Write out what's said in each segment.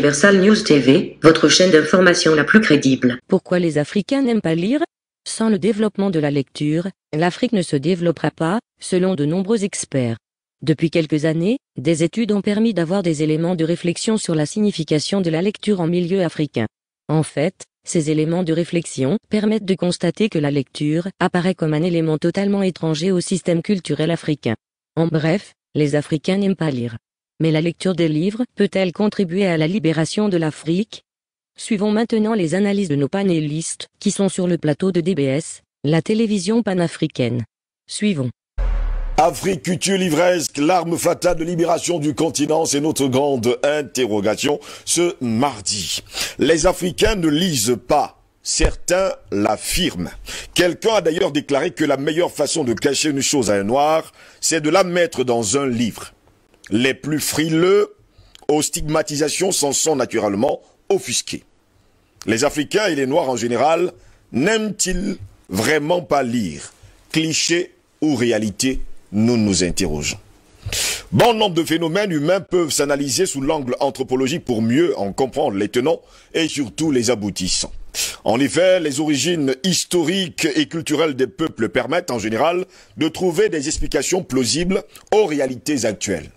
Universal News TV, votre chaîne d'information la plus crédible. Pourquoi les Africains n'aiment pas lire? Sans le développement de la lecture, l'Afrique ne se développera pas, selon de nombreux experts. Depuis quelques années, des études ont permis d'avoir des éléments de réflexion sur la signification de la lecture en milieu africain. En fait, ces éléments de réflexion permettent de constater que la lecture apparaît comme un élément totalement étranger au système culturel africain. En bref, les Africains n'aiment pas lire. Mais la lecture des livres peut-elle contribuer à la libération de l'Afrique? Suivons maintenant les analyses de nos panélistes, qui sont sur le plateau de DBS, la télévision panafricaine. Suivons. Afrique, culture livresque, l'arme fatale de libération du continent, c'est notre grande interrogation ce mardi. Les Africains ne lisent pas. Certains l'affirment. Quelqu'un a d'ailleurs déclaré que la meilleure façon de cacher une chose à un noir, c'est de la mettre dans un livre. Les plus frileux aux stigmatisations s'en sont naturellement offusqués. Les Africains et les Noirs en général n'aiment-ils vraiment pas lire? Cliché ou réalité? Nous nous interrogeons. Bon nombre de phénomènes humains peuvent s'analyser sous l'angle anthropologique pour mieux en comprendre les tenants et surtout les aboutissants. En effet, les origines historiques et culturelles des peuples permettent en général de trouver des explications plausibles aux réalités actuelles.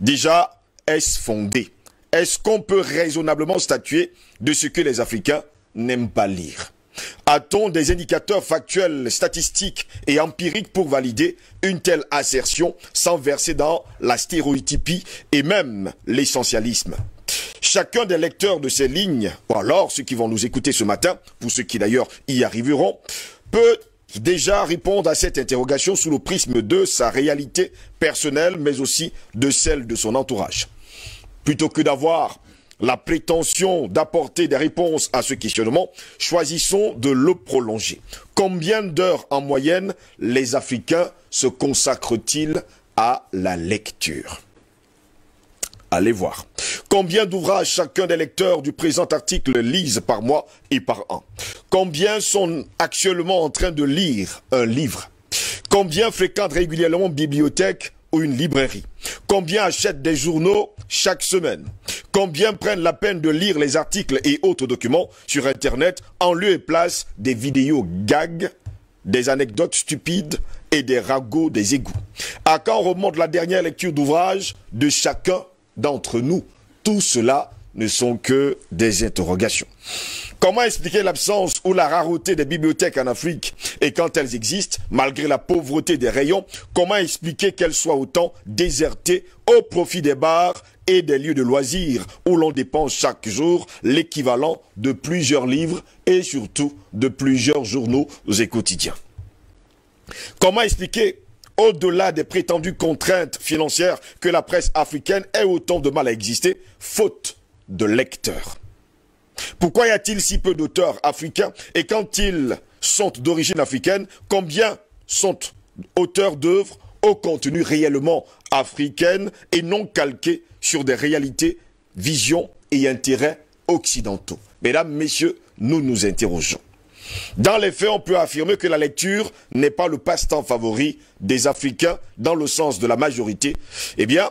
Déjà, est-ce fondé? Est-ce qu'on peut raisonnablement statuer de ce que les Africains n'aiment pas lire? A-t-on des indicateurs factuels, statistiques et empiriques pour valider une telle assertion sans verser dans la stéréotypie et même l'essentialisme? Chacun des lecteurs de ces lignes, ou alors ceux qui vont nous écouter ce matin, pour ceux qui d'ailleurs y arriveront, peut déjà répondre à cette interrogation sous le prisme de sa réalité personnelle, mais aussi de celle de son entourage. Plutôt que d'avoir la prétention d'apporter des réponses à ce questionnement, choisissons de le prolonger. Combien d'heures en moyenne les Africains se consacrent-ils à la lecture? Allez voir. Combien d'ouvrages chacun des lecteurs du présent article lisent par mois et par an? Combien sont actuellement en train de lire un livre? Combien fréquentent régulièrement une bibliothèque ou une librairie? Combien achètent des journaux chaque semaine? Combien prennent la peine de lire les articles et autres documents sur Internet en lieu et place des vidéos gags, des anecdotes stupides et des ragots des égouts? À quand remonte la dernière lecture d'ouvrage de chacun d'entre nous Tout cela ne sont que des interrogations. Comment expliquer l'absence ou la rareté des bibliothèques en Afrique Et quand elles existent, malgré la pauvreté des rayons, comment expliquer qu'elles soient autant désertées au profit des bars et des lieux de loisirs où l'on dépense chaque jour l'équivalent de plusieurs livres et surtout de plusieurs journaux et quotidiens? Comment expliquer au-delà des prétendues contraintes financières que la presse africaine ait autant de mal à exister, faute de lecteurs pourquoi y a-t-il si peu d'auteurs africains et quand ils sont d'origine africaine, combien sont auteurs d'œuvres au contenu réellement africaine et non calqués sur des réalités, visions et intérêts occidentaux? Mesdames, Messieurs, nous nous interrogeons. Dans les faits, on peut affirmer que la lecture n'est pas le passe-temps favori des Africains dans le sens de la majorité. Eh bien,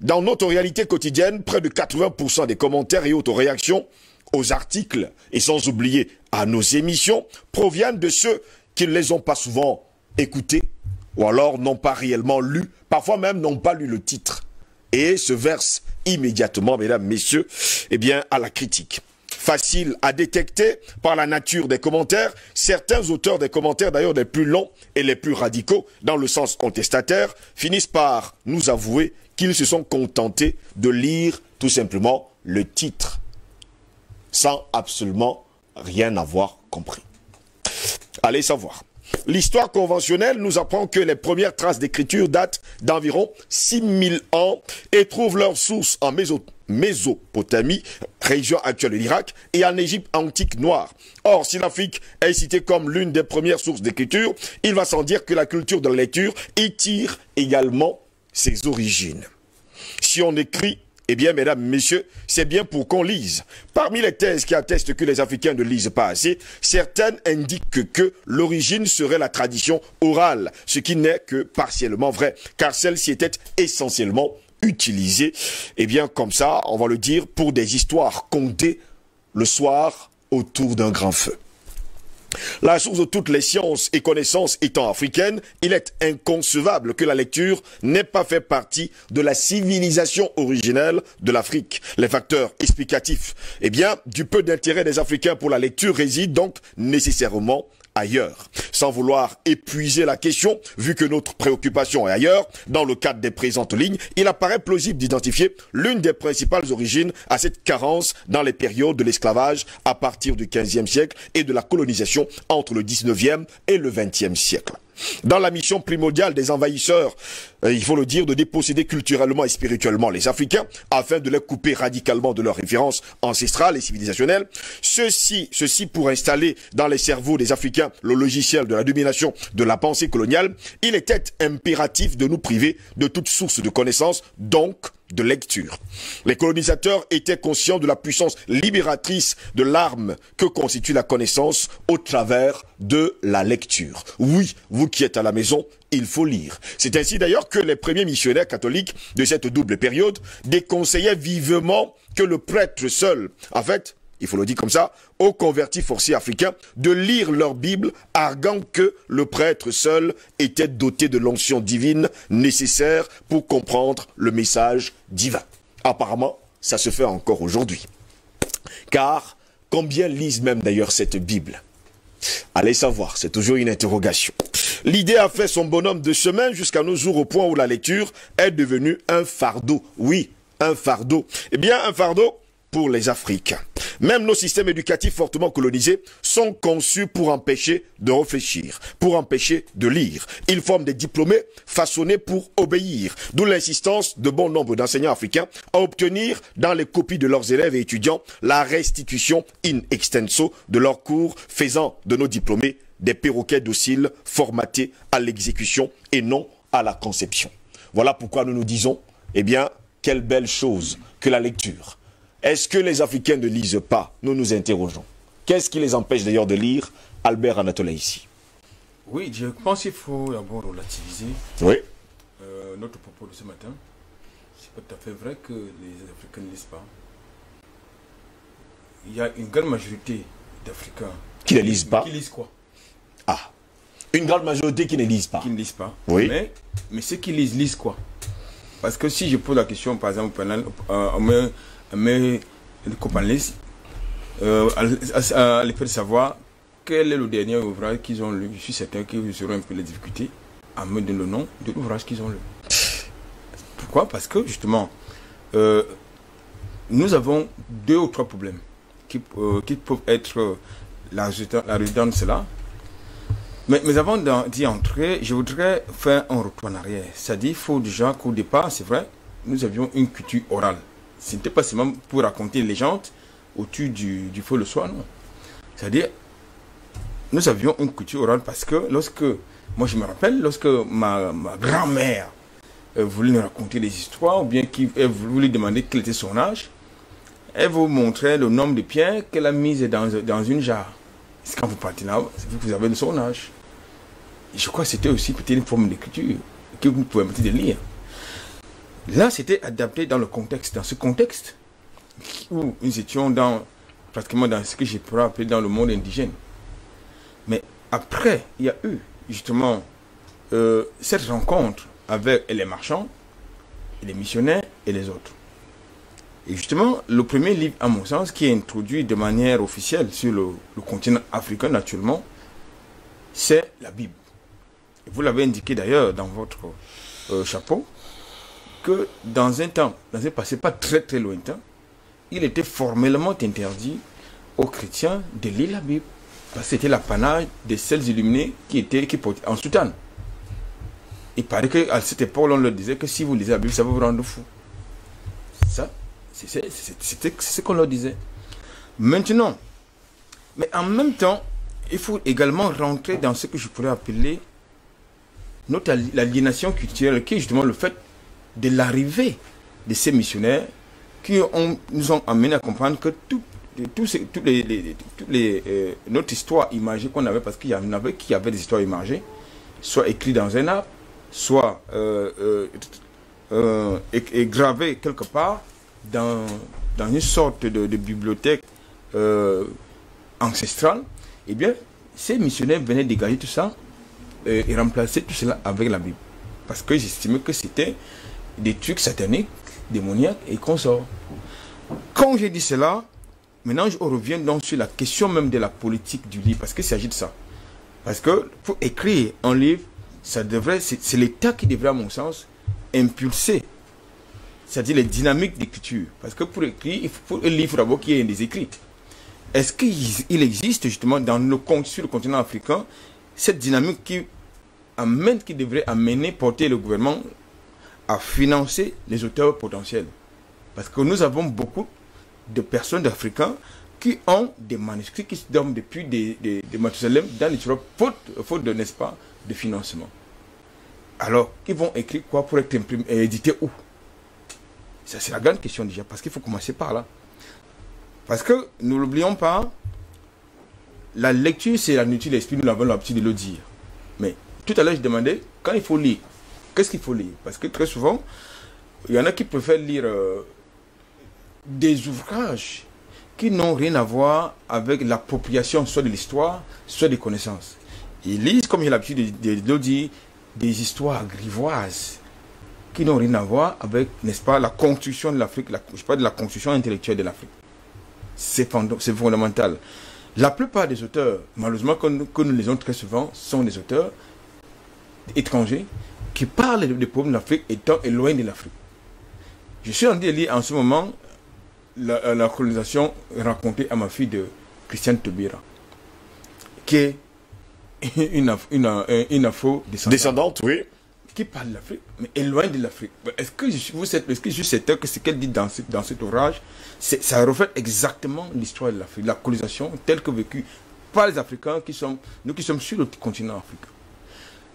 dans notre réalité quotidienne, près de 80% des commentaires et autres réactions aux articles et sans oublier à nos émissions proviennent de ceux qui ne les ont pas souvent écoutés ou alors n'ont pas réellement lu, parfois même n'ont pas lu le titre et se versent immédiatement, mesdames, messieurs, eh bien, à la critique. Facile à détecter par la nature des commentaires, certains auteurs des commentaires, d'ailleurs les plus longs et les plus radicaux, dans le sens contestataire, finissent par nous avouer qu'ils se sont contentés de lire tout simplement le titre sans absolument rien avoir compris. Allez savoir. L'histoire conventionnelle nous apprend que les premières traces d'écriture datent d'environ 6000 ans et trouvent leur source en Mésopotamie, région actuelle de l'Irak, et en Égypte antique noire. Or, si l'Afrique est citée comme l'une des premières sources d'écriture, il va sans dire que la culture de la lecture y tire également ses origines. Si on écrit eh bien, mesdames, messieurs, c'est bien pour qu'on lise. Parmi les thèses qui attestent que les Africains ne lisent pas assez, certaines indiquent que l'origine serait la tradition orale, ce qui n'est que partiellement vrai, car celle-ci était essentiellement utilisé, eh bien comme ça, on va le dire, pour des histoires contées le soir autour d'un grand feu. La source de toutes les sciences et connaissances étant africaine, il est inconcevable que la lecture n'ait pas fait partie de la civilisation originelle de l'Afrique. Les facteurs explicatifs, eh bien, du peu d'intérêt des Africains pour la lecture résident donc nécessairement ailleurs. Sans vouloir épuiser la question, vu que notre préoccupation est ailleurs, dans le cadre des présentes lignes, il apparaît plausible d'identifier l'une des principales origines à cette carence dans les périodes de l'esclavage à partir du XVe siècle et de la colonisation entre le XIXe et le XXe siècle dans la mission primordiale des envahisseurs, euh, il faut le dire, de déposséder culturellement et spirituellement les Africains afin de les couper radicalement de leurs références ancestrales et civilisationnelles. Ceci, ceci pour installer dans les cerveaux des Africains le logiciel de la domination de la pensée coloniale, il était impératif de nous priver de toute source de connaissances, donc de lecture. Les colonisateurs étaient conscients de la puissance libératrice de l'arme que constitue la connaissance au travers de la lecture. Oui, vous qui êtes à la maison, il faut lire. C'est ainsi d'ailleurs que les premiers missionnaires catholiques de cette double période déconseillaient vivement que le prêtre seul, en fait, il faut le dire comme ça, aux convertis forcés africains de lire leur Bible, arguant que le prêtre seul était doté de l'onction divine nécessaire pour comprendre le message divin. Apparemment, ça se fait encore aujourd'hui. Car combien lisent même d'ailleurs cette Bible? Allez savoir, c'est toujours une interrogation. L'idée a fait son bonhomme de chemin jusqu'à nos jours au point où la lecture est devenue un fardeau. Oui, un fardeau. Eh bien, un fardeau pour les Africains. Même nos systèmes éducatifs fortement colonisés sont conçus pour empêcher de réfléchir, pour empêcher de lire. Ils forment des diplômés façonnés pour obéir, d'où l'insistance de bon nombre d'enseignants africains à obtenir dans les copies de leurs élèves et étudiants la restitution in extenso de leurs cours, faisant de nos diplômés des perroquets dociles formatés à l'exécution et non à la conception. Voilà pourquoi nous nous disons, eh bien, quelle belle chose que la lecture. Est-ce que les Africains ne lisent pas Nous nous interrogeons. Qu'est-ce qui les empêche d'ailleurs de lire Albert Anatola ici? Oui, je pense qu'il faut d'abord relativiser Oui. euh, notre propos de ce matin. C'est pas tout à fait vrai que les Africains ne lisent pas. Il y a une grande majorité d'Africains Qui ne lisent pas Qui lisent quoi? Ah. Une grande majorité qui ne lisent pas. Qui ne lisent pas. Oui. Mais, mais ceux qui lisent, lisent quoi? Parce que si je pose la question, par exemple, pendant, euh, à mes copains euh, à, à, à l'effet de savoir quel est le dernier ouvrage qu'ils ont lu, je suis certain qu'ils auront un peu les difficultés à me donner le nom de l'ouvrage qu'ils ont lu. Pourquoi? Parce que justement, euh, nous avons deux ou trois problèmes qui, euh, qui peuvent être la, la de cela. Mais, mais avant d'y entrer, je voudrais faire un retour en arrière. C'est-à-dire, il faut déjà qu'au départ, c'est vrai, nous avions une culture orale. Ce n'était pas seulement pour raconter les légendes autour du, du feu le soir, non. C'est-à-dire, nous avions une culture orale parce que lorsque, moi je me rappelle, lorsque ma, grand-mère euh, voulait nous raconter des histoires, ou bien qu'elle voulait demander quel était son âge, elle vous montrait le nombre de pierres qu'elle a mises dans, une jarre. C'est quand vous partez là, c'est vous que vous avez de son âge? Je crois que c'était aussi peut-être une forme d'écriture que vous pouvez permettre de lire. Là, c'était adapté dans le contexte, dans ce contexte où nous étions dans, pratiquement dans ce que je pourrais appeler dans le monde indigène. Mais après, il y a eu justement euh, cette rencontre avec les marchands, les missionnaires et les autres. Et justement, le premier livre, à mon sens, qui est introduit de manière officielle sur le, continent africain, naturellement, c'est la Bible. Vous l'avez indiqué d'ailleurs dans votre euh, chapeau, que dans un temps, dans un passé pas très très lointain, il était formellement interdit aux chrétiens de lire la Bible. Parce que c'était l'apanage des seuls illuminés qui étaient qui portaient en soutane. Il paraît qu'à cette époque, on leur disait que si vous lisez la Bible, ça va vous rendre fou. Ça, c'était ce qu'on leur disait. Maintenant, mais en même temps, il faut également rentrer dans ce que je pourrais appeler notre ali- l'aliénation culturelle, qui est justement le fait de l'arrivée de ces missionnaires qui nous ont amené à comprendre que tout, tous les, les- euh, notre histoire imagée qu'on avait, parce qu'il y en avait qui avaient des histoires imagées, soit écrites dans un arbre, soit euh, euh, euh, quelque part dans, une sorte de, bibliothèque ancestrale, eh bien, ces missionnaires venaient dégager tout ça et remplacer tout cela avec la Bible. Parce que j'estimais que c'était des trucs sataniques, démoniaques et consorts. Quand j'ai dit cela, maintenant je reviens donc sur la question même de la politique du livre, parce qu'il s'agit de ça. Parce que pour écrire un livre, ça devrait, c'est l'État qui devrait, à mon sens, impulser, c'est-à-dire les dynamiques d'écriture. Parce que pour écrire, il faut, un livre d'abord qui ait des écrits. Est-ce qu'il existe justement dans le, sur le continent africain cette dynamique qui amène, qui devrait amener, porter le gouvernement à financer les auteurs potentiels Parce que nous avons beaucoup de personnes africains qui ont des manuscrits qui se dorment depuis des, des, des dans les faute, faute de, n'est-ce pas, de financement. Alors, ils vont écrire quoi pour être imprimé et édité où? Ça, c'est la grande question déjà, parce qu'il faut commencer par là. Parce que, nous l'oublions pas, la lecture, c'est la nourriture de l'esprit, nous avons l'habitude de le dire. Mais tout à l'heure, je demandais, quand il faut lire, qu'est-ce qu'il faut lire? Parce que très souvent, il y en a qui préfèrent lire euh, des ouvrages qui n'ont rien à voir avec l'appropriation soit de l'histoire, soit des connaissances. Ils lisent, comme j'ai l'habitude de, le dire, des histoires grivoises qui n'ont rien à voir avec, n'est-ce pas, la construction de l'Afrique, je parle de la construction intellectuelle de l'Afrique. C'est fondamental. La plupart des auteurs, malheureusement, que nous, que nous lisons très souvent, sont des auteurs étrangers qui parlent des problèmes de l'Afrique étant éloignés de l'Afrique. Je suis en train de lire en ce moment la, la, colonisation racontée à ma fille de Christiane Tobira, qui est une, une, une afro-descendante. Descendante, oui. Qui parle de l'Afrique, mais éloigne de l'Afrique. Est-ce que vous êtes, est-ce que je sais que ce qu'elle dit dans, ce, dans cet ouvrage, ça reflète exactement l'histoire de l'Afrique, la colonisation telle que vécue par les Africains qui sont, nous qui sommes sur le continent africain?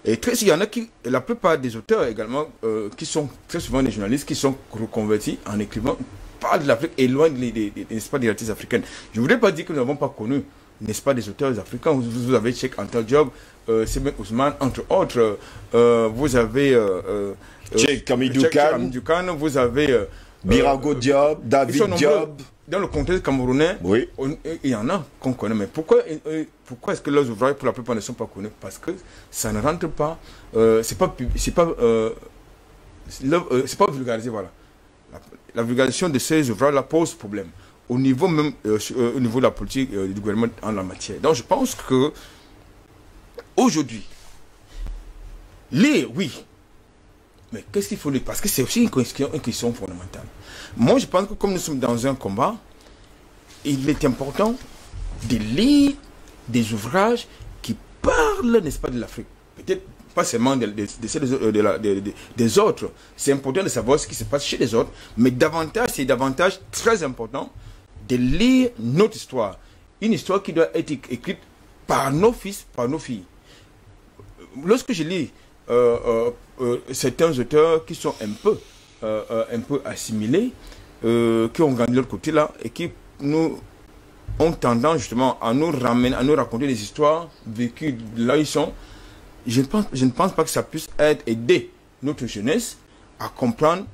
Et très, il y en a qui, la plupart des auteurs également, euh, qui sont très souvent des journalistes, qui sont reconvertis en écrivant parle de l'Afrique et loin des, des, n'est-ce pas, des artistes africaines. Je ne voudrais pas dire que nous n'avons pas connu, n'est-ce pas, des auteurs africains. Vous, avez Cheikh Antal Job, euh, Ousmane, entre autres. Euh, vous avez... Euh, euh, Cheikh Kamidou Vous avez... Euh, Birago Diop, David Diop. Dans le contexte camerounais, oui. il y en a qu'on connaît. Mais pourquoi, pourquoi est-ce que leurs ouvrages, pour la plupart, ne sont pas connus? Parce que ça ne rentre pas... c'est pas... C'est pas, c'est pas vulgarisé, voilà la vulgarisation de ces ouvrages pose problème au niveau même euh, euh, au niveau de la politique euh, du gouvernement en la matière. Donc je pense que aujourd'hui, les oui, mais qu'est-ce qu'il faut lire Parce que c'est aussi une question, fondamentale. Moi je pense que comme nous sommes dans un combat, il est important de lire des ouvrages qui parlent, n'est-ce pas, de l'Afrique. Peut-être pas seulement de, des autres. C'est important de savoir ce qui se passe chez les autres, mais davantage, c'est davantage très important de lire notre histoire. Une histoire qui doit être écrite par nos fils, par nos filles. Lorsque je lis certains auteurs qui sont un peu, un peu assimilés, qui ont gagné l'autre côté là, et qui nous ont tendance justement à nous ramener, à nous raconter des histoires vécues là où ils sont, je, pense, je ne pense pas que ça puisse être aider notre jeunesse à comprendre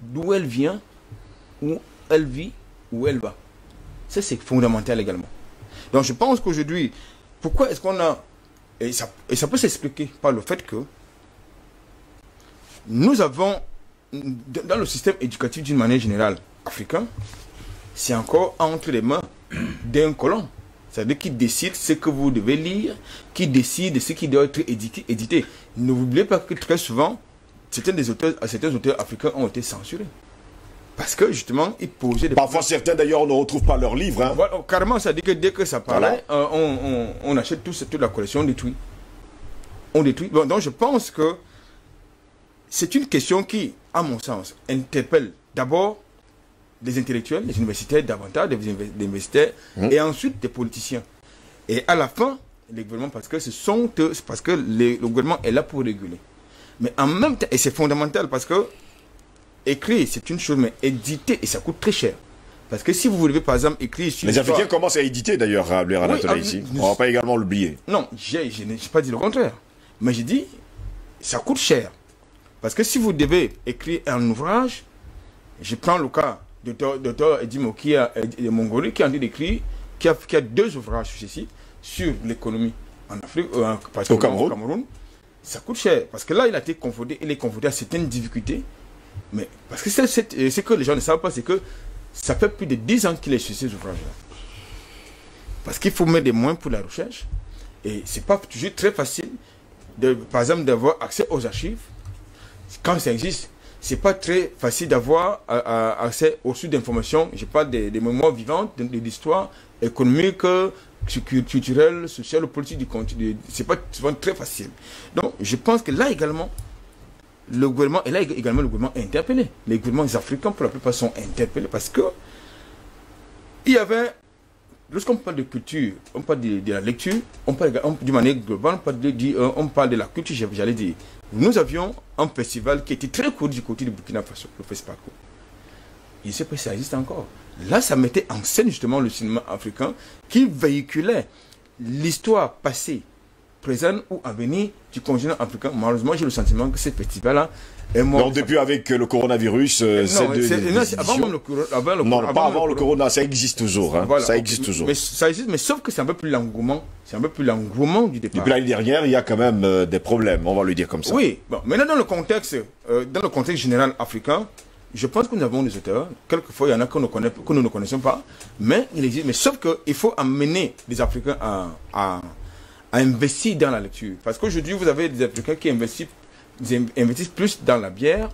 d'où elle vient, où elle vit, où elle va. Ça, c'est fondamental également. Donc, je pense qu'aujourd'hui, pourquoi est-ce qu'on a. Et ça, et ça peut s'expliquer par le fait que nous avons, dans le système éducatif d'une manière générale africain, c'est encore entre les mains d'un colon. C'est-à-dire qui décide ce que vous devez lire, qui décide ce qui doit être édité. édité. N'oubliez pas que très souvent, certains, des auteurs, certains auteurs africains ont été censurés. Parce que justement, ils posaient des Parfois, certains d'ailleurs, ne retrouvent pas leurs livres. Hein. Oh, carrément, ça dit que dès que ça parlait, euh, on, achète tout, toute la collection, on détruit. On détruit. donc, je pense que c'est une question qui, à mon sens, interpelle d'abord des intellectuels, des universitaires davantage, des universitaires, mmh. et ensuite des politiciens. Et à la fin, les gouvernements, parce que ce sont parce que le gouvernement est là pour réguler. Mais en même temps, et c'est fondamental parce que écrire, c'est une chose, mais éditer, et ça coûte très cher. Parce que si vous voulez, par exemple, écrire sur. Les Africains commencent à éditer d'ailleurs, à oui, ah, ici. On ne va pas également l'oublier. Non, je n'ai pas dit le contraire. Mais j'ai dit, ça coûte cher. Parce que si vous devez écrire un ouvrage, je prends le cas de Dr Edimo qui a de Mongolie qui a d'écrire, qui a, qui a deux ouvrages sur ceci, sur l'économie en Afrique, euh, au Cameroun. Cameroun. Ça coûte cher parce que là il a été confronté, il est confronté à certaines difficultés. Mais parce que c'est ce que les gens ne savent pas, c'est que ça fait plus de 10 ans qu'il est sur ces ouvrages-là. Parce qu'il faut mettre des moyens pour la recherche. Et c'est pas toujours très facile, par exemple, d'avoir accès aux archives. Quand ça existe, c'est pas très facile d'avoir accès aux sources d'informations. Je parle des, mémoires vivantes, de, l'histoire économique, culturelle, sociale, politique du continent. C'est pas souvent très facile. Donc, je pense que là également, le gouvernement, et là également le gouvernement est interpellé. Les gouvernements africains, pour la plupart, sont interpellés parce que il y avait Lorsqu'on parle de culture, on parle de, la lecture, on parle d'une manière globale, on parle de, euh, on parle de la culture, j'allais dire. Nous avions un festival qui était très court du côté de Burkina Faso, le festival Il ne sait pas si ça existe encore. Là, ça mettait en scène justement le cinéma africain qui véhiculait l'histoire passée présent ou à venir du continent africain. Malheureusement, j'ai le sentiment que ce festival-là est mort. Non, depuis avec le coronavirus, euh, de, avant même le, avant le, non, pas avant le, corona, ça existe toujours. Hein. Ça existe toujours. Mais ça existe, mais sauf que c'est un peu plus l'engouement. C'est un peu plus l'engouement du départ. Depuis l'année dernière, il y a quand même euh, des problèmes, on va le dire comme ça. Oui, bon, maintenant dans le contexte, euh, dans le contexte général africain, je pense que nous avons des auteurs. Quelquefois, il y en a que nous, que nous ne connaissons pas, mais il existe. Mais sauf qu'il faut amener les Africains à, à à investir dans la lecture. Parce qu'aujourd'hui, vous avez des Africains qui investissent, investissent plus dans la bière,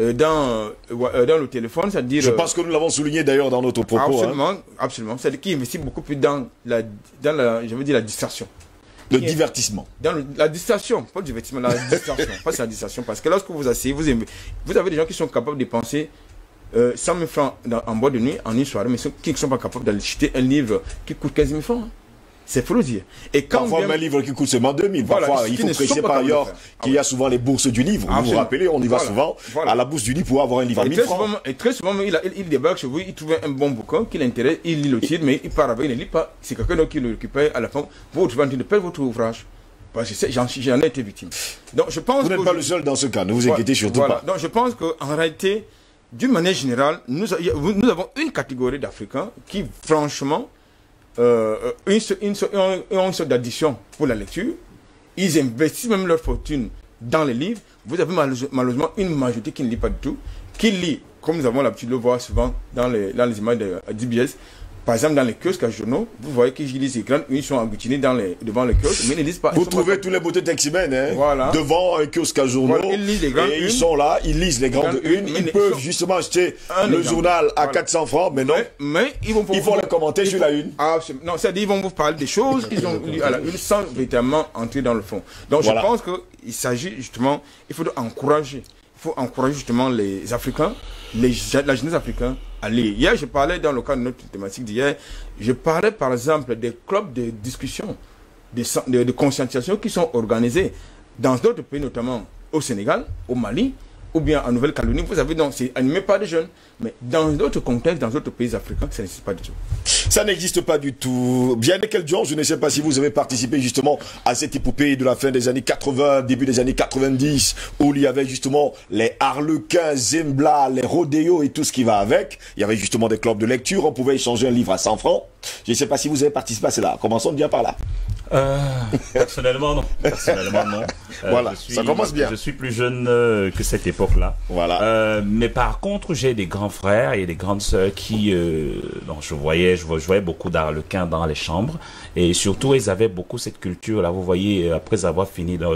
euh, dans, euh, dans le téléphone, c'est-à-dire... Je pense que nous l'avons souligné d'ailleurs dans notre propos. Hein. Absolument, absolument. C'est-à-dire qu'ils investissent beaucoup plus dans la, dans la, je veux dire, la distraction. Le divertissement. Dans la distraction, pas le divertissement, la distraction. pas la distraction. Parce que lorsque vous asseyez, vous, vous avez des gens qui sont capables de penser euh, 100 000 francs en bois de nuit, en une soirée, mais qui ne sont pas capables d'acheter un livre qui coûte 15 000 francs. Hein. C'est faut le dire. Et quand Parfois, un livre qui coûte seulement 2000. Parfois, il faut préciser par ailleurs qu'il y a souvent les bourses du livre. Vous vous rappelez, on y va souvent à la bourse du livre pour avoir un livre à 1000 francs. et très souvent, il, il, débarque chez vous, il trouve un bon bouquin qui l'intéresse, il lit le titre, mais il part avec, il ne lit pas. C'est quelqu'un d'autre qui le récupère à la fin. Vous vous trouvez en train de perdre votre ouvrage. Parce que j'en ai été victime. Donc, je pense vous n'êtes pas le seul dans ce cas, ne vous inquiétez surtout pas. Donc, je pense qu'en réalité, d'une manière générale, nous, nous avons une catégorie d'Africains qui, franchement, euh, une, une, sorte d'addition pour la lecture. Ils investissent même leur fortune dans les livres. Vous avez malheureusement une majorité qui ne lit pas du tout, qui lit, comme nous avons l'habitude de le voir souvent dans les, dans les images de DBS, par exemple, dans les kiosques à journaux, vous voyez qu'ils lisent les grandes ils sont agglutinés dans les, devant les kiosques, mais ils ne lisent pas. Vous trouvez tous les beautés teximènes hein, devant un kiosque à journaux. ils lisent les grandes et ils sont là, ils lisent les grandes, unes. Ils, peuvent justement acheter le journal à 400 francs, mais non. Mais, ils vont, ils vont les commenter sur la une. Ah, non, c'est-à-dire ils vont vous parler des choses qu'ils ont lues à la une sans véritablement entrer dans le fond. Donc je pense qu'il s'agit justement, il faut encourager faut encourager justement les Africains, les, la jeunesse africaine à lire. Hier, je parlais dans le cadre de notre thématique d'hier, je parlais par exemple des clubs de discussion, de, de conscientisation qui sont organisés dans d'autres pays, notamment au Sénégal, au Mali, ou bien en Nouvelle-Calédonie, vous avez donc, animé par des jeunes, mais dans d'autres contextes, dans d'autres pays africains, ça n'existe pas du tout. Ça n'existe pas du tout. Bien quel genre, je ne sais pas si vous avez participé justement à cette épopée de la fin des années 80, début des années 90, où il y avait justement les harlequins, Zembla, les rodéos et tout ce qui va avec. Il y avait justement des clubs de lecture, on pouvait échanger un livre à 100 francs. Je ne sais pas si vous avez participé à cela. Commençons bien par là. Euh, personnellement, non. Personnellement, non. Euh, voilà, ça commence bien. Je suis plus jeune euh, que cette époque-là. Voilà. mais par contre, j'ai des grands frères et des grandes sœurs qui, donc je voyais, je voyais beaucoup d'arlequins dans les chambres. Et surtout, ils avaient beaucoup cette culture-là. Vous voyez, après avoir fini dans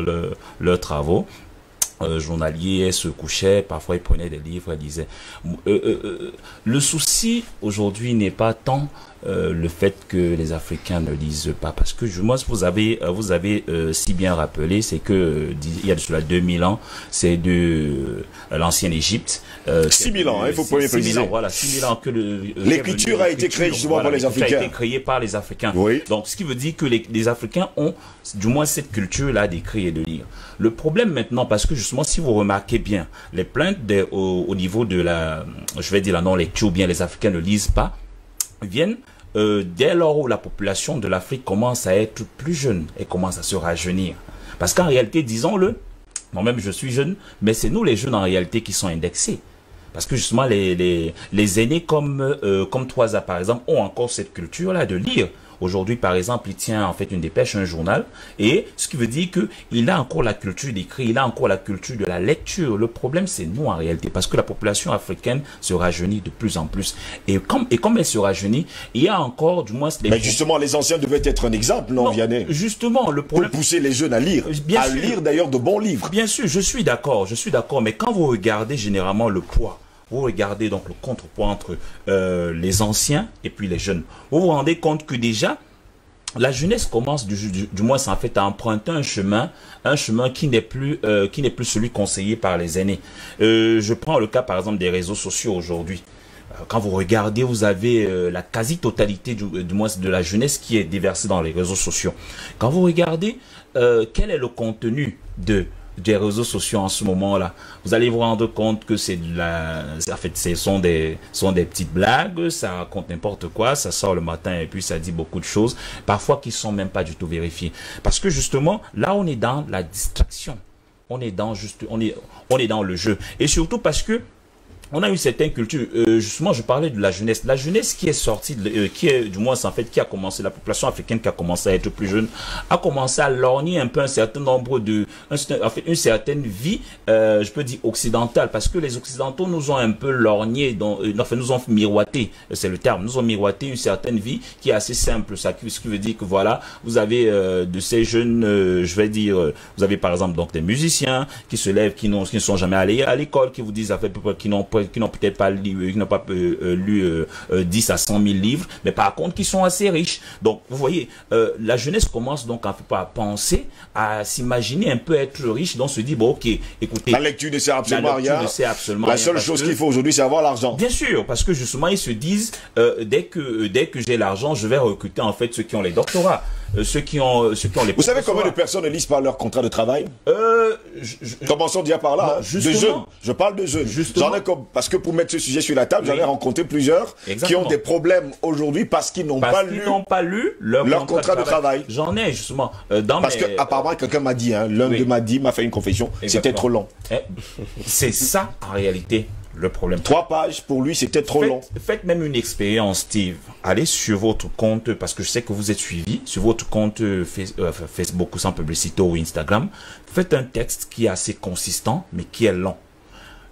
leurs travaux, euh, journalier, se couchait, parfois il prenait des livres, il disait. le souci aujourd'hui n'est pas tant euh, le fait que les Africains ne lisent pas. Parce que je, moi, vous avez, euh, vous avez euh, si bien rappelé, c'est que il y a de cela 2000 ans, c'est de l'ancienne Égypte. 6000 ans, il faut préciser. Ans, voilà, 6000 ans que l'écriture a été créée justement par les Africains. a été créée par les Africains. Oui. Donc, ce qui veut dire que les, les Africains ont du moins cette culture-là d'écrire et de lire. Le problème maintenant, parce que justement, si vous remarquez bien, les plaintes au, au, niveau de la, je vais dire la non-lecture, bien les Africains ne lisent pas, viennent euh, dès lors où la population de l'Afrique commence à être plus jeune et commence à se rajeunir. Parce qu'en réalité, disons-le, moi-même je suis jeune, mais c'est nous les jeunes en réalité qui sont indexés. Parce que justement, les, les, les aînés comme, euh, comme Toisa, par exemple, ont encore cette culture-là de lire. Aujourd'hui, par exemple, il tient en fait une dépêche, un journal, et ce qui veut dire que il a encore la culture d'écrit, il a encore la culture de la lecture. Le problème, c'est nous en réalité, parce que la population africaine se rajeunit de plus en plus. Et comme, et comme elle se rajeunit, il y a encore, du moins... Mais justement, les anciens devaient être un exemple, non, Vianney? Justement, le problème... Pour pousser les jeunes à lire, bien à lire d'ailleurs de bons livres. Bien sûr, je suis d'accord, je suis d'accord, mais quand vous regardez généralement le poids, vous regardez donc le contrepoids entre euh, les anciens et puis les jeunes. Vous vous rendez compte que déjà, la jeunesse commence du, moins en fait à emprunter un chemin, un chemin qui n'est plus euh, qui n'est plus celui conseillé par les aînés. Euh, je prends le cas par exemple des réseaux sociaux aujourd'hui. Quand vous regardez, vous avez la quasi-totalité du, moins de la jeunesse qui est déversée dans les réseaux sociaux. Quand vous regardez, quel est le contenu de des réseaux sociaux en ce moment-là. Vous allez vous rendre compte que c'est de la, en fait, ce sont des, sont des petites blagues, ça raconte n'importe quoi, ça sort le matin et puis ça dit beaucoup de choses, parfois qui sont même pas du tout vérifiées. Parce que justement, là, on est dans la distraction. On est dans juste, on est, on est dans le jeu. Et surtout parce que on a une certaine culture. Euh, justement, je parlais de la jeunesse. La jeunesse qui est sortie, euh, qui est du moins en fait, qui a commencé, la population africaine qui a commencé à être plus jeune, a commencé à lorgner un peu un certain nombre de, en fait, une certaine vie, euh, je peux dire occidentale, parce que les occidentaux nous ont un peu lorgné, donc, enfin, nous ont miroité, c'est le terme, nous ont miroité une certaine vie qui est assez simple. Ça, ce qui veut dire que voilà, vous avez de ces jeunes, je vais dire, vous avez par exemple donc des musiciens qui se lèvent, qui qui ne sont jamais allés à l'école, qui vous disent en fait, qui n'ont pas qui n'ont peut-être pas lu, qui n'ont pas euh, euh, lu 10 euh, à 100 000 livres, mais par contre qui sont assez riches. Donc, vous voyez, la jeunesse commence donc un peu à penser, à s'imaginer un peu être riche, donc se dit, bon, ok, écoutez. La lecture ne sert absolument rien. absolument la seule chose qu'il faut aujourd'hui, c'est avoir l'argent. Bien sûr, parce que justement, ils se disent, dès que, dès que j'ai l'argent, je vais recruter en fait ceux qui ont les doctorats. Euh, ceux qui ont, euh, ceux qui ont les. Vous savez combien de personnes lisent par leur contrat de travail euh, Commençons déjà par là. Hein. de jeunes. Je parle de jeunes. J'en ai comme parce que pour mettre ce sujet sur la table, j'en ai rencontré plusieurs qui ont des problèmes aujourd'hui parce qu'ils n'ont pas pas lu leur, contrat, de travail. J'en ai justement dans Parce que apparemment quelqu'un m'a dit, hein, l'un de m'a dit, m'a fait une confession, c'était trop long. Eh, c'est ça en réalité le problème. Trois pages, pour lui, c'était trop long. Faites même une expérience, Steve. Allez sur votre compte, parce que je sais que vous êtes suivi, sur votre compte euh, euh, Facebook sans publicité ou Instagram. Faites un texte qui est assez consistant, mais qui est long.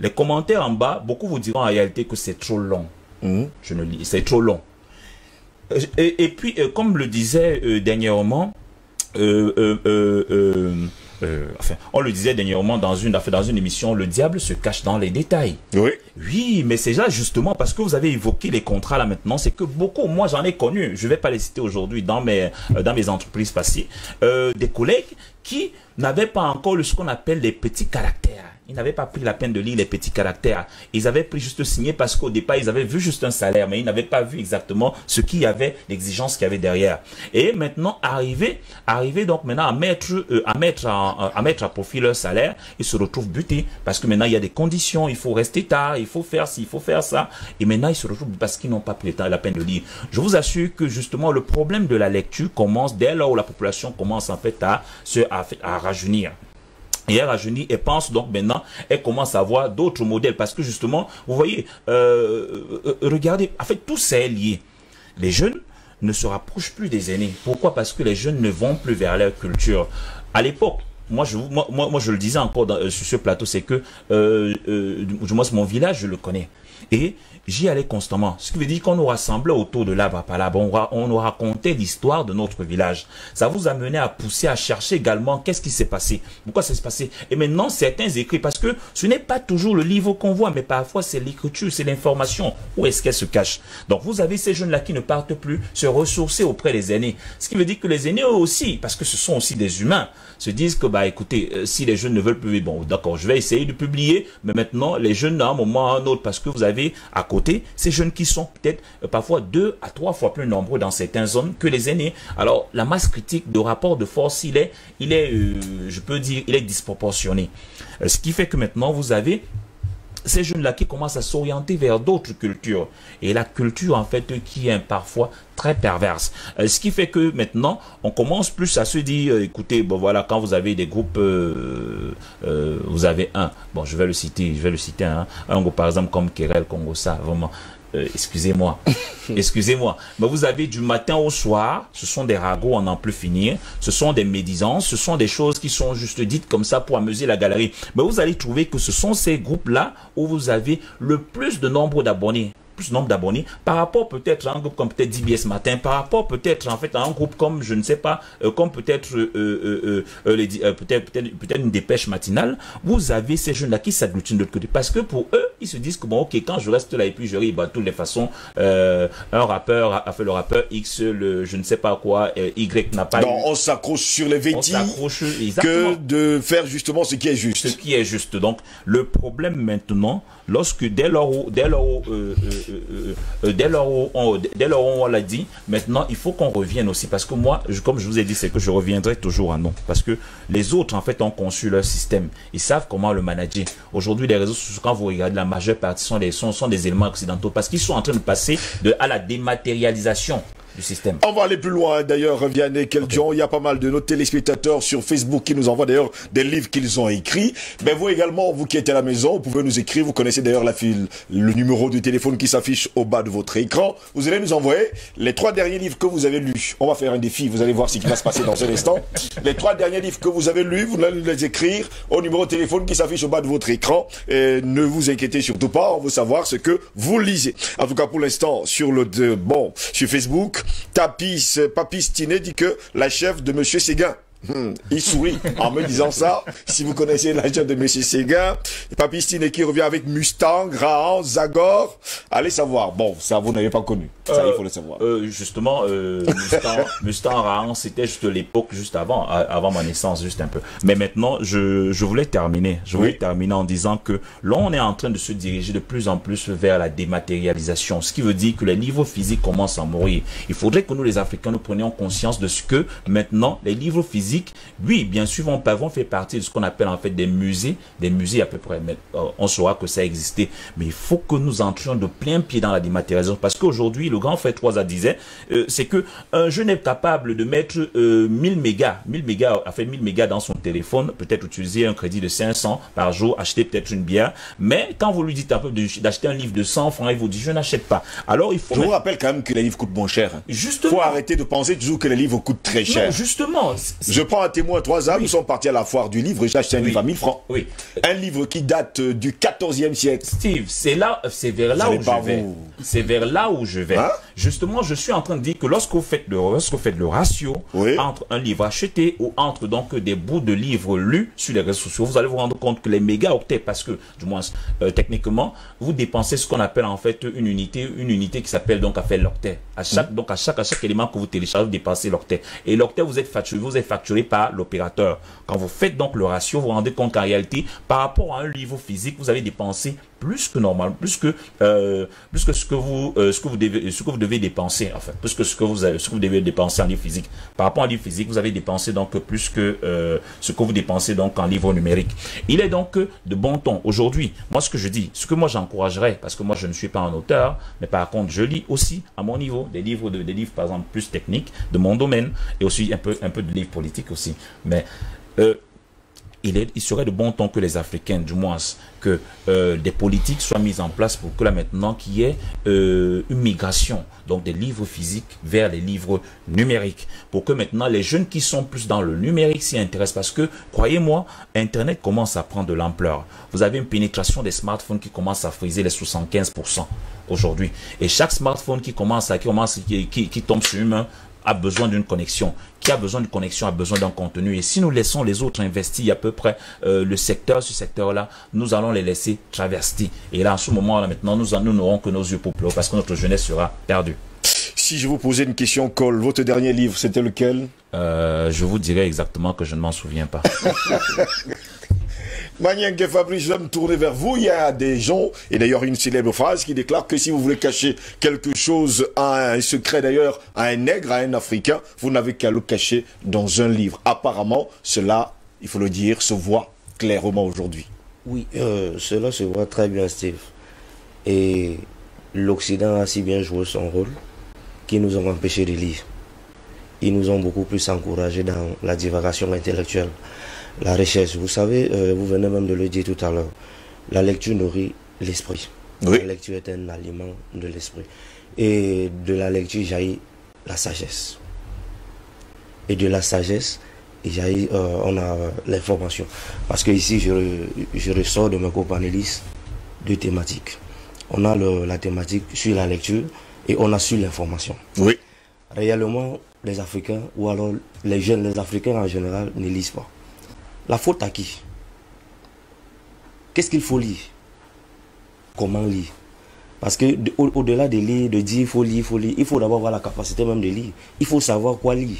Les commentaires en bas, beaucoup vous diront en réalité que c'est trop long. Mmh. Je ne lis, c'est trop long. Euh, et, puis, comme le disait dernièrement, euh, enfin, on le disait dernièrement dans une, dans une émission, le diable se cache dans les détails. Oui. Oui, mais c'est là justement parce que vous avez évoqué les contrats là maintenant, c'est que beaucoup, moi j'en ai connu, je vais pas les citer aujourd'hui dans mes, euh, dans mes entreprises passées, euh, des collègues qui n'avaient pas encore ce qu'on appelle les petits caractères. Ils n'avaient pas pris la peine de lire les petits caractères. Ils avaient pris juste signé parce qu'au départ, ils avaient vu juste un salaire, mais ils n'avaient pas vu exactement ce qu'il y avait, l'exigence qu'il y avait derrière. Et maintenant, arriver, arriver donc maintenant à mettre, euh, à mettre, à, mettre à profit leur salaire, ils se retrouvent butés parce que maintenant il y a des conditions, il faut rester tard, il faut faire ci, il faut faire ça. Et maintenant, ils se retrouvent parce qu'ils n'ont pas pris la peine de lire. Je vous assure que justement, le problème de la lecture commence dès lors où la population commence en fait à se, à, à rajeunir. Et elle rajeunit et pense donc maintenant, elle commence à voir d'autres modèles. Parce que justement, vous voyez, euh, euh, regardez, en fait, tout ça est lié. Les jeunes ne se rapprochent plus des aînés. Pourquoi? Parce que les jeunes ne vont plus vers leur culture. À l'époque, moi je, moi, moi, je le disais encore euh, sur ce plateau, c'est que euh, moi, mon village, je le connais. Et j'y allais constamment. Ce qui veut dire qu'on nous rassemblait autour de l'arbre à là on, nous racontait l'histoire de notre village. Ça vous amenait à pousser, à chercher également qu'est-ce qui s'est passé, pourquoi ça s'est passé? Et maintenant, certains écrits, parce que ce n'est pas toujours le livre qu'on voit, mais parfois c'est l'écriture, c'est l'information. Où est-ce qu'elle se cache? Donc vous avez ces jeunes-là qui ne partent plus se ressourcer auprès des aînés. Ce qui veut dire que les aînés aussi, parce que ce sont aussi des humains, se disent que, bah écoutez, euh, si les jeunes ne veulent plus, bon d'accord, je vais essayer de publier, mais maintenant les jeunes à un moment à un autre, parce que vous avez à côté ces jeunes qui sont peut-être euh, parfois deux à trois fois plus nombreux dans certaines zones que les aînés. Alors, la masse critique de rapport de force, il est, il est euh, je peux dire, il est disproportionné. Euh, ce qui fait que maintenant, vous avez ces jeunes-là qui commencent à s'orienter vers d'autres cultures. Et la culture, en fait, qui est parfois très perverse. Euh, ce qui fait que maintenant, on commence plus à se dire, euh, écoutez, bon voilà, quand vous avez des groupes, euh, vous avez un, bon, je vais le citer, je vais le citer, hein, un, par exemple comme Kerel Kongosa, vraiment, euh, excusez-moi, excusez-moi, mais vous avez du matin au soir, ce sont des ragots, on n'en peut finir, ce sont des médisances, ce sont des choses qui sont juste dites comme ça pour amuser la galerie. Mais vous allez trouver que ce sont ces groupes-là où vous avez le plus de nombre d'abonnés plus nombre d'abonnés par rapport peut-être à un groupe comme peut-être DBS Matin, par rapport peut-être en fait à un groupe comme je ne sais pas, euh, comme peut-être euh, euh, peut-être peut-être peut-être une dépêche matinale. Vous avez ces jeunes-là qui s'agglutinent de l'autre côté parce que pour eux ils se disent que bon ok quand je reste là et puis je ris, bah, de toutes les façons un rappeur a fait le rappeur X le je ne sais pas quoi Y n'a pas. Non, on s'accroche sur les vêtements que de faire justement ce qui est juste. Ce qui est juste. Donc le problème maintenant lorsque dès lors où, dès lors euh, euh, euh, dès lors on, l'a dit, maintenant il faut qu'on revienne aussi. Parce que moi, comme je vous ai dit, c'est que je reviendrai toujours à non parce que les autres en fait ont conçu leur système, ils savent comment le manager. Aujourd'hui, les réseaux sociaux, quand vous regardez la majeure partie sont des sont des éléments occidentaux. Parce qu'ils sont en train de passer de à la dématérialisation système. On va aller plus loin d'ailleurs, Vianney Keljon. Il y a pas mal de nos téléspectateurs sur Facebook qui nous envoient d'ailleurs des livres qu'ils ont écrits. Mais vous également, vous qui êtes à la maison, vous pouvez nous écrire. Vous connaissez d'ailleurs la file, le numéro du téléphone qui s'affiche au bas de votre écran. Vous allez nous envoyer les trois derniers livres que vous avez lus. On va faire un défi. Vous allez voir ce qui va se passer dans un instant. Les trois derniers livres que vous avez lus, vous allez les écrire au numéro de téléphone qui s'affiche au bas de votre écran. Et ne vous inquiétez surtout pas. On veut savoir ce que vous lisez. En tout cas, pour l'instant, sur le, bon, sur Facebook, Tapis, Papis Tiné dit que la chef de Monsieur Séguin Hmm. il sourit en me disant ça. Si vous connaissez l'agent de M. Séguin, Papistine qui revient avec Mustang, Graham, Zagor, allez savoir. Bon, ça vous n'avez pas connu. Ça, il faut le savoir. Euh, justement, euh, Mustang, Mustang, c'était juste l'époque juste avant, avant ma naissance, juste un peu. Mais maintenant, je, je voulais terminer. Je voulais terminer en disant que là, on est en train de se diriger de plus en plus vers la dématérialisation, ce qui veut dire que les livres physiques commencent à mourir. Il faudrait que nous, les Africains, nous prenions conscience de ce que maintenant, les livres physiques oui, bien sûr, on, on fait partie de ce qu'on appelle en fait des musées, des musées à peu près, mais euh, on saura que ça existait. Mais il faut que nous entrions de plein pied dans la dématérialisation, parce qu'aujourd'hui, le grand fait 3 a disait, euh, c'est que un jeune est capable de mettre 1000 euh, mégas, 1000 mégas, a fait 1000 mégas dans son téléphone, peut-être utiliser un crédit de 500 par jour, acheter peut-être une bière, mais quand vous lui dites un peu d'acheter un livre de 100 francs, il vous dit, je n'achète pas. Alors il faut... Je vous rappelle quand même que les livres coûtent moins cher. Justement. faut arrêter de penser toujours que les livres coûtent très cher. justement. Je prends un témoin, trois âmes, nous sommes partis à la foire du livre et j'ai acheté un livre à 1000 francs. Oui. Un livre qui date euh, du 14e siècle. Steve, c'est là, c'est vers là où je vais. C'est vers là où je vais. Hein? Justement, je suis en train de dire que lorsque vous faites le, lorsque vous faites le ratio entre un livre acheté ou entre donc des bouts de livres lus sur les réseaux sociaux, vous allez vous rendre compte que les mégaoctets, parce que, du moins, euh, techniquement, vous dépensez ce qu'on appelle en fait une unité, une unité qui s'appelle donc à faire l'octet. À chaque, donc à chaque, à chaque élément que vous téléchargez, vous dépensez l'octet. Et l'octet, vous êtes facturé, vous êtes facturé par l'opérateur. Quand vous faites donc le ratio, vous vous rendez compte qu'en réalité, par rapport à un livre physique, vous avez dépensé plus que normal, plus que euh, plus que ce que vous euh, ce que vous devez ce que vous devez dépenser enfin plus que ce que vous avez, ce que vous devez dépenser en livre physique. Par rapport à un livre physique, vous avez dépensé donc plus que euh, ce que vous dépensez donc en livre numérique. Il est donc de bon ton aujourd'hui. Moi ce que je dis, ce que moi j'encouragerais parce que moi je ne suis pas un auteur, mais par contre je lis aussi à mon niveau des livres de des livres par exemple plus techniques de mon domaine et aussi un peu un peu de livres politiques aussi. Mais il, serait de bon ton que les Africains, du moins, que euh, des politiques soient mises en place pour que là maintenant qu'il y ait euh, une migration, donc des livres physiques vers les livres numériques, pour que maintenant les jeunes qui sont plus dans le numérique s'y intéressent, parce que, croyez-moi, Internet commence à prendre de l'ampleur. Vous avez une pénétration des smartphones qui commence à friser les 75% aujourd'hui. Et chaque smartphone qui commence à, qui, commence, qui, qui tombe sur une a besoin d'une connexion. Qui a besoin d'une connexion a besoin d'un contenu. Et si nous laissons les autres investir à peu près euh, le secteur, ce secteur-là, nous allons les laisser traverser. Et là, en ce moment-là, maintenant, nous, n'aurons que nos yeux pour pleurer parce que notre jeunesse sera perdue. Si je vous posais une question, Cole, votre dernier livre, c'était lequel? Euh, Je vous dirais exactement que je ne m'en souviens pas. que Fabrice, je vais me tourner vers vous. Il y a des gens, et d'ailleurs une célèbre phrase qui déclare que si vous voulez cacher quelque chose, un secret d'ailleurs, à un nègre, à un africain, vous n'avez qu'à le cacher dans un livre. Apparemment, cela, il faut le dire, se voit clairement aujourd'hui. Oui, euh, cela se voit très bien, Steve. Et l'Occident a si bien joué son rôle qu'il nous a empêché de lire. ils nous ont beaucoup plus encouragés dans la divagation intellectuelle, la recherche. Vous savez, euh, vous venez même de le dire tout à l'heure, la lecture nourrit l'esprit. Oui. La lecture est un aliment de l'esprit. Et de la lecture jaillit la sagesse. Et de la sagesse, il jaillit, euh, on a l'information. Parce que ici, je, re- je ressors de mes copanélistes deux thématiques. On a le- la thématique sur la lecture et on a sur l'information. Oui. Réellement, les Africains, ou alors les jeunes, les Africains en général, ne lisent pas. La faute à qui? Qu'est-ce qu'il faut lire? Comment lire? Parce que de- au- au-delà de lire, de dire il faut lire, il faut lire, il faut d'abord avoir la capacité même de lire. Il faut savoir quoi lire.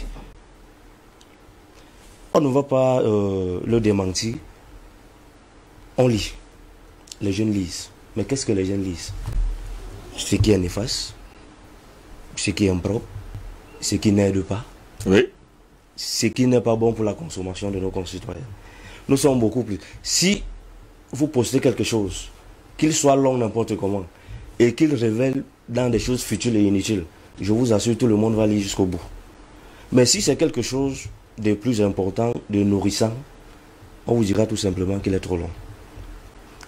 On ne va pas euh, le démentir. On lit. Les jeunes lisent. Mais qu'est-ce que les jeunes lisent? Ce qui est néfaste, ce qui est impropre, ce qui n'aide pas, Oui. Ce qui n'est pas bon pour la consommation de nos concitoyens. Nous sommes beaucoup plus. Si vous postez quelque chose, qu'il soit long n'importe comment, et qu'il révèle dans des choses futiles et inutiles, je vous assure, tout le monde va lire jusqu'au bout. Mais si c'est quelque chose de plus important, de nourrissant, on vous dira tout simplement qu'il est trop long.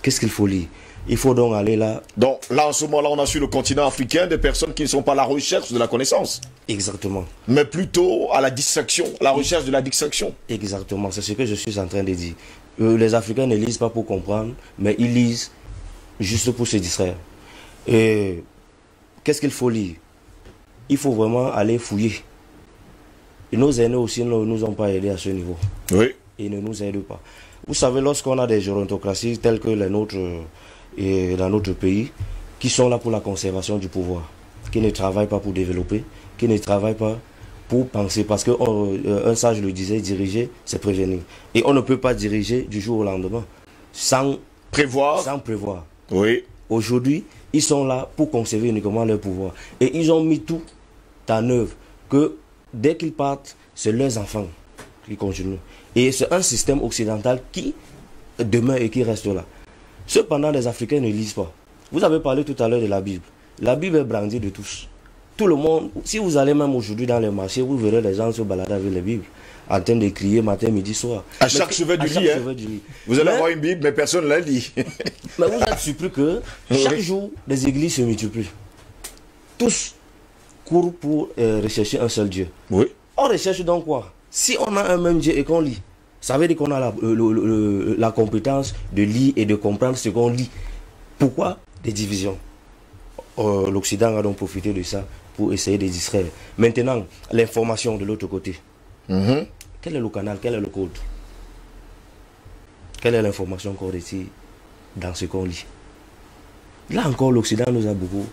Qu'est-ce qu'il faut lire? Il faut donc aller là. Donc là, en ce moment-là, on a sur le continent africain des personnes qui ne sont pas à la recherche de la connaissance, Exactement. mais plutôt à la distraction, la recherche de la distraction. Exactement, c'est ce que je suis en train de dire. Euh, les Africains ne lisent pas pour comprendre, mais ils lisent juste pour se distraire. Et qu'est-ce qu'il faut lire? Il faut vraiment aller fouiller. Et nos aînés aussi ne nous ont pas aidés à ce niveau. Oui. Ils ne nous aident pas. Vous savez, lorsqu'on a des gérontocraties telles que les nôtres euh, et dans notre pays, qui sont là pour la conservation du pouvoir, qui ne travaillent pas pour développer, qui ne travaillent pas pour penser, parce que euh, un sage le disait, diriger, c'est prévenir. Et on ne peut pas diriger du jour au lendemain sans, Prévoir. sans prévoir. Oui. Aujourd'hui, ils sont là pour conserver uniquement leur pouvoir. Et ils ont mis tout en œuvre que dès qu'ils partent, c'est leurs enfants qui continuent. Et c'est un système occidental qui demeure et qui reste là. Cependant, les Africains ne lisent pas. Vous avez parlé tout à l'heure de la Bible. La Bible est brandie de tous. Tout le monde, si vous allez même aujourd'hui dans les marchés, vous verrez les gens se balader avec les Bibles, en train de crier matin, midi, soir. À Mais chaque que- chevet à du chaque lit, hein. chevet du lit. Vous allez avoir une Bible, mais personne ne la lit. mais vous êtes surpris que chaque jour, les églises se multiplient. Tous courent pour euh, rechercher un seul Dieu. oui. On recherche donc quoi? Si on a un même Dieu et qu'on lit, ça veut dire qu'on a la, euh, le- le- la compétence de lire et de comprendre ce qu'on lit. Pourquoi Des divisions? Euh, L'Occident a donc profité de ça pour essayer de distraire. Maintenant, l'information de l'autre côté. Mhm. Quel est le canal? Quel est le code? Quelle est l'information qu'on retire dans ce qu'on lit? Là encore, l'Occident nous a beaucoup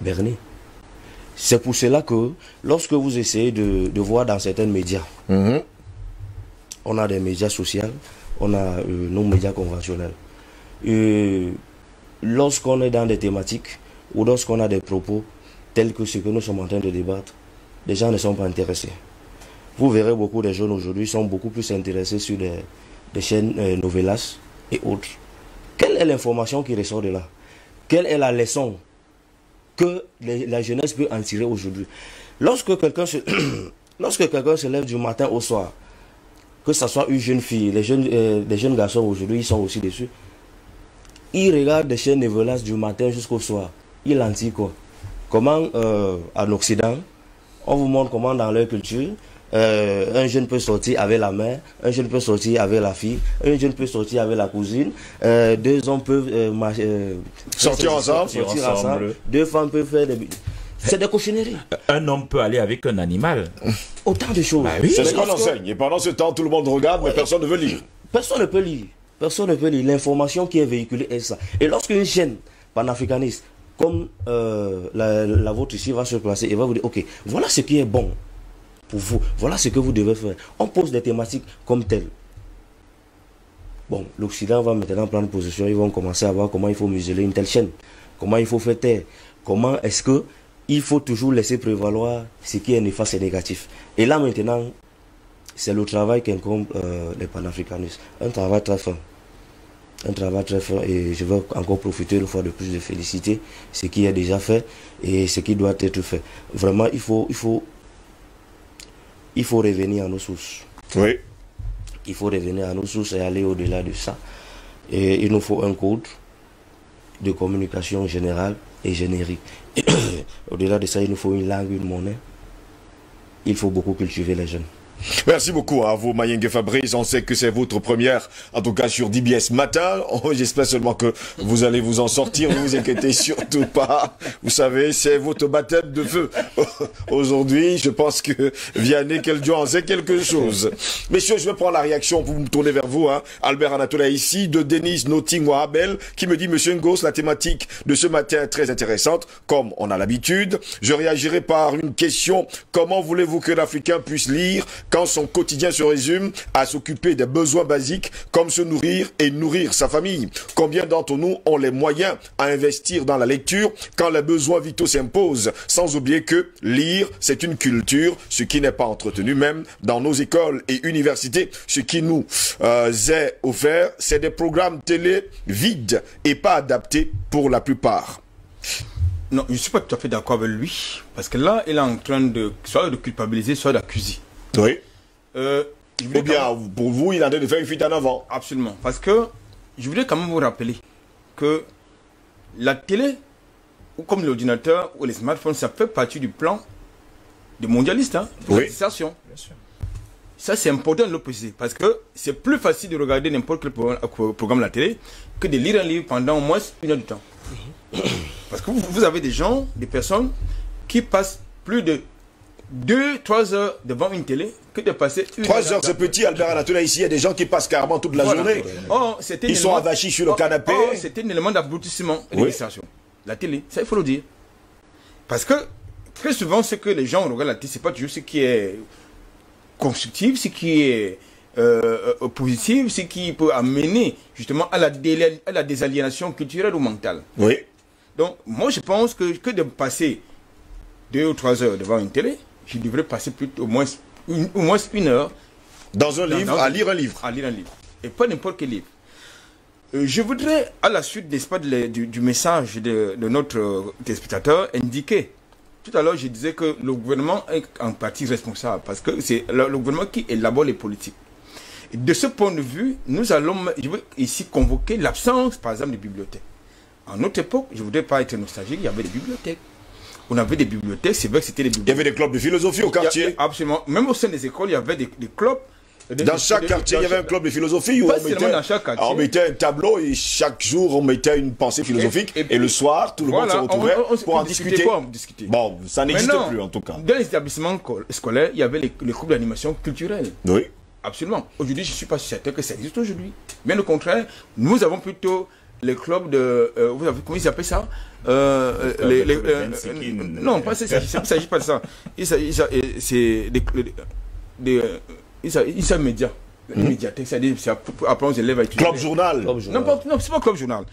berné. C'est pour cela que lorsque vous essayez de, de voir dans certains médias, Mhm. On a des médias sociaux, on a euh, nos médias conventionnels. Et lorsqu'on est dans des thématiques ou lorsqu'on a des propos tels que ce que nous sommes en train de débattre, les gens ne sont pas intéressés. Vous verrez beaucoup de jeunes aujourd'hui sont beaucoup plus intéressés sur des, chaînes euh, novelas et autres. Quelle est l'information qui ressort de là? Quelle est la leçon que la jeunesse peut en tirer aujourd'hui? Lorsque quelqu'un lorsque quelqu'un se lève du matin au soir, que ce soit une jeune fille, les jeunes, euh, les jeunes garçons aujourd'hui, ils sont aussi dessus. Ils regardent des chaînes novelas du matin jusqu'au soir. Ils en tirent quoi Comment euh, en Occident, on vous montre comment dans leur culture, euh, un jeune peut sortir avec la mère, un jeune peut sortir avec la fille, un jeune peut sortir avec la cousine, euh, deux hommes peuvent euh, marcher, euh, Sortir ensemble. sortir Sortir ensemble, ensemble. deux femmes peuvent faire des... C'est des cochonneries. Un homme peut aller avec un animal. Autant de choses. Bah oui. C'est ce qu'on enseigne. Et pendant ce temps, tout le monde regarde, mais personne ne veut lire. Personne ne peut lire. Personne ne peut lire. L'information qui est véhiculée est ça. Et lorsqu'une chaîne panafricaniste, comme euh, la, la vôtre ici, va se placer et va vous dire, ok, voilà ce qui est bon pour vous. Voilà ce que vous devez faire. On pose des thématiques comme telles. Bon, l'Occident va maintenant prendre position. Ils vont commencer à voir comment il faut museler une telle chaîne. Comment il faut faire taire. Comment est-ce que il faut toujours laisser prévaloir ce qui est néfaste et négatif. Et là maintenant, c'est le travail qu'incombe euh, les panafricanistes. Un travail très fin. Un travail très fin et je veux encore profiter une fois de plus de féliciter ce qui est déjà fait et ce qui doit être fait. Vraiment, il faut, il faut il faut revenir à nos sources. Oui. Il faut revenir à nos sources et aller au-delà de ça. Et il nous faut un code de communication générale et générique. au-delà de ça, il nous faut une langue, une monnaie. Il faut beaucoup cultiver les jeunes. Merci beaucoup à vous, Mayenge Fabrice. On sait que c'est votre première, en tout cas sur DBS matin. Oh, J'espère seulement que vous allez vous en sortir. Ne vous inquiétez surtout pas. Vous savez, c'est votre baptême de feu. Aujourd'hui, je pense que Vianney Keldion en sait quelque chose. Messieurs, je vais prendre la réaction pour me tourner vers vous. Hein. Albert Anatola ici, de Denise Notting Wahabel, qui me dit, Monsieur Ngos, la thématique de ce matin est très intéressante, comme on a l'habitude. Je réagirai par une question. Comment voulez-vous que l'Africain puisse lire quand son quotidien se résume à s'occuper des besoins basiques comme se nourrir et nourrir sa famille. Combien d'entre nous ont les moyens à investir dans la lecture quand les besoins vitaux s'imposent Sans oublier que lire, c'est une culture, ce qui n'est pas entretenu même dans nos écoles et universités. Ce qui nous euh, est offert, c'est des programmes télé vides et pas adaptés pour la plupart. Non, je ne suis pas tout à fait d'accord avec lui. Parce que là, il est en train de soit de culpabiliser, soit d'accuser. Oui. Euh, je Ou bien, même- pour vous, il est en train de faire une fuite en avant. Absolument. Parce que je voulais quand même vous rappeler que la télé, ou comme l'ordinateur ou les smartphones, ça fait partie du plan des mondialistes, hein, de Oui. l'administration. Ça, c'est important de le préciser. Parce que c'est plus facile de regarder n'importe quel programme, euh, programme à la télé que de lire un livre pendant au moins une heure de temps. Parce que vous, vous avez des gens, des personnes qui passent plus de 2-3 heures devant une télé que de passer une Trois heures, c'est petit, Albert Anatola. Ici, il y a des gens qui passent carrément toute la voilà. journée. Oh, Ils sont avachis sur le Oh, canapé. oh, c'était un élément d'aboutissement Oui. d'illustration. La télé, ça il faut le dire. Parce que très souvent, ce que les gens regardent la télé, c'est pas toujours ce qui est constructif, ce qui est euh, euh, positif, ce qui peut amener justement à la, à la désaliénation culturelle ou mentale. Oui. Donc, moi, je pense que, que de passer deux ou trois heures devant une télé, je devrais passer plus, au, moins une, au moins une heure Dans un Dans- livre, dans- à lire un livre. à lire un livre. Et pas n'importe quel livre. Euh, je voudrais, à la suite, n'est-ce pas, de du, du message de, de notre euh, téléspectateur, indiquer. Tout à l'heure, je disais que le gouvernement est en partie responsable parce que c'est le, le gouvernement qui élabore les politiques. Et de ce point de vue, nous allons, je veux ici convoquer l'absence, par exemple, des bibliothèques. En notre époque, je ne voudrais pas être nostalgique, il y avait des bibliothèques. On avait des bibliothèques, c'est vrai que c'était des Il y bibliothèques. avait des clubs de philosophie au quartier. Absolument. Même au sein des écoles, il y avait des, des clubs. Dans chaque quartier, il y avait un club de philosophie où on mettait, dans chaque quartier. on mettait un tableau et chaque jour on mettait une pensée philosophique. Et, et- le soir, tout le Voilà, monde se retrouvait on- on- on- pour en on discuter. quoi. Bon, ça n'existe plus en tout cas. Dans les établissements co- scolaires, il y avait les, les groupes d'animation culturelle. Oui. Absolument. Aujourd'hui, je ne suis pas certain que ça existe aujourd'hui. Bien au contraire, nous avons plutôt les clubs de. euh, vous avez, comment ils appellent ça? Euh, les, de les- euh, de euh, Non, pas ça. Il ne s'agit pas de ça. Il s'agit- euh, C'est des. des euh, médias. Les médiathèques, c'est-à-dire, apprendre aux élèves à étudier. Club journal. Non, non, c'est pas club journal.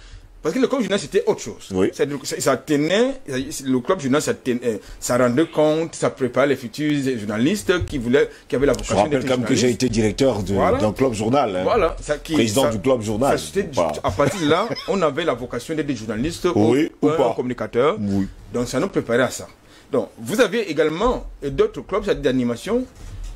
Parce que le club journal, c'était autre chose. Oui. Ça, ça tenait, le club journal, ça, tenait, ça rendait compte, ça préparait les futurs journalistes qui voulaient, qui avaient la Je vocation rappelle d'être quand même que j'ai été directeur de- Voilà. d'un club journal. hein. Voilà, ça, qui, Président ça- du club journal. ça. À partir de là, on avait la vocation d'être des journalistes Oui, ou, ou pas. un communicateur. Oui. Donc ça nous préparait à ça. Donc vous aviez également d'autres clubs d'animation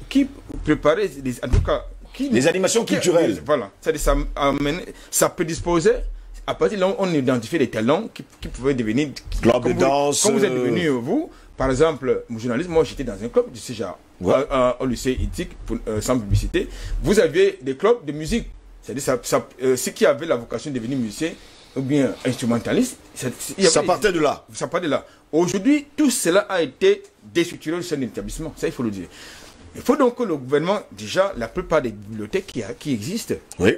qui préparaient, des, en tout cas, qui, Des animations qui- culturelles. Voilà, c'est-à-dire ça, amenait- ça prédisposait. À partir de là, on identifiait des talents qui, qui pouvaient devenir. Club de vous- danse, Comme vous êtes euh, devenu, vous, par exemple, mon journaliste, moi j'étais dans un club du CEJA, Ouais. à- à- au lycée éthique, pour- euh, sans publicité. Vous aviez des clubs de musique. C'est-à-dire ça, ça, euh, ceux qui avaient la vocation de devenir musicien ou bien instrumentaliste, ça, partait de là. ça part de là. Aujourd'hui, tout cela a été déstructuré au sein de l'établissement. Ça, il faut le dire. Il faut donc que le gouvernement, déjà, la plupart des bibliothèques qui, a- qui existent, Oui.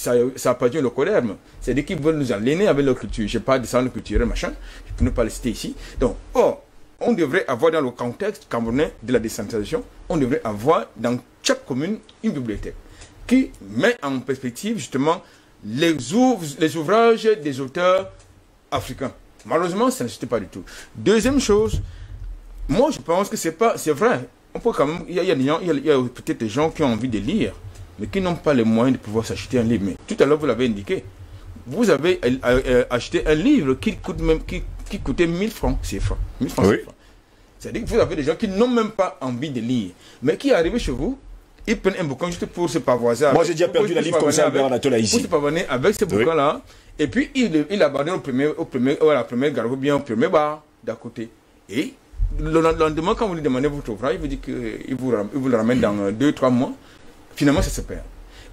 Ça, ça appartient au coderme. C'est-à-dire qu'ils veulent nous enligner avec leur culture. Je parle de centre culturel, machin. Je peux ne pas le citer ici. Donc, or, on devrait avoir dans le contexte camerounais de la décentralisation, on devrait avoir dans chaque commune une bibliothèque qui met en perspective justement les, ouvrages des auteurs africains. Malheureusement, ça n'existe pas du tout. Deuxième chose, moi je pense que c'est pas, c'est vrai. On peut quand même, il y a, a peut-être des gens qui ont envie de lire, mais qui n'ont pas les moyens de pouvoir s'acheter un livre. Mais tout à l'heure vous l'avez indiqué. Vous avez euh, euh, acheté un livre qui coûte même, qui, qui coûtait 1000 francs, c'est francs. 1000 francs Oui. CFA. C'est-à-dire que vous avez des gens qui n'ont même pas envie de lire, mais qui arrivent chez vous, ils prennent un bouquin juste pour se pavoiser. Moi, avec- j'ai déjà perdu la livre comme ça, Albert Anatola, avec- ici. Pour se pavoiser avec ce Oui. bouquin-là, et puis il, il abandonne au premier, au premier, à la première gare, ou bien au premier bar d'à côté. Et le lendemain, quand vous lui demandez votre ouvrage, il vous dit qu'il vous, il vous le ramène dans 2-3 mois. Finalement, ça se perd.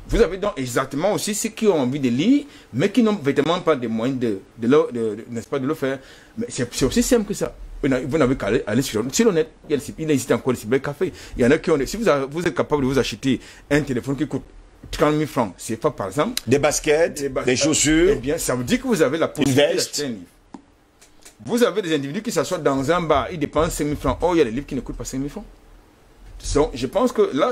Vous avez donc exactement aussi ceux qui ont envie de lire, mais qui n'ont vraiment pas de moyens de, de, le, de- de- n'est-ce pas, de le faire. Mais c'est aussi simple que ça. Vous n'avez vous qu'à aller, aller sur, sur le net. Il, il existe encore le cybercafé. Il y en a qui ont. Si vous, avez- vous êtes capable de vous acheter un téléphone qui coûte 30 000 francs, c'est pas par exemple. Des baskets, Eh des Eh chaussures. bien, ça veut dire que vous avez la possibilité d'acheter un livre. Vous avez des individus qui s'assoient dans un bar, ils dépensent 5 000 francs. Oh, il y a des livres qui ne coûtent pas 5 000 francs. Je pense que là,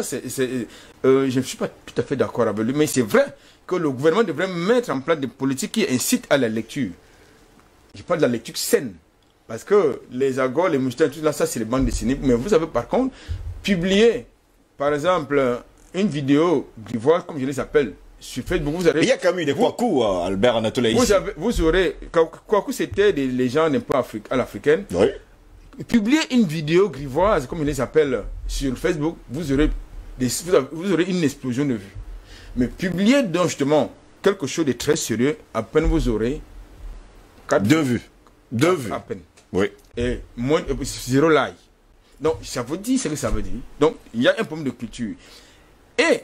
euh, je ne suis pas tout à fait d'accord avec lui, mais c'est vrai que le gouvernement devrait mettre en place des politiques qui incitent à la lecture. Je parle de la lecture saine. Parce que les agors, les moustiques, tout là, ça, c'est les bandes dessinées. Mais vous avez par contre publié, par exemple, une vidéo d'ivoire, comme je les appelle, sur Facebook. Vous avez Il y a quand même eu des Kwaku, euh, Albert Anatola, vous, ici. avez, vous aurez, que c'était des les gens un peu à l'africaine, Oui. Publiez une vidéo grivoise, comme ils les appellent, sur Facebook, vous aurez, des, vous, aurez une explosion de vues. Mais publiez donc justement quelque chose de très sérieux, à peine vous aurez quatre Deux vues. Deux à- vues. À peine. Oui. Et moins, euh, zéro like. Donc, ça vous dit ce que ça veut dire. Donc, il y a un problème de culture. Et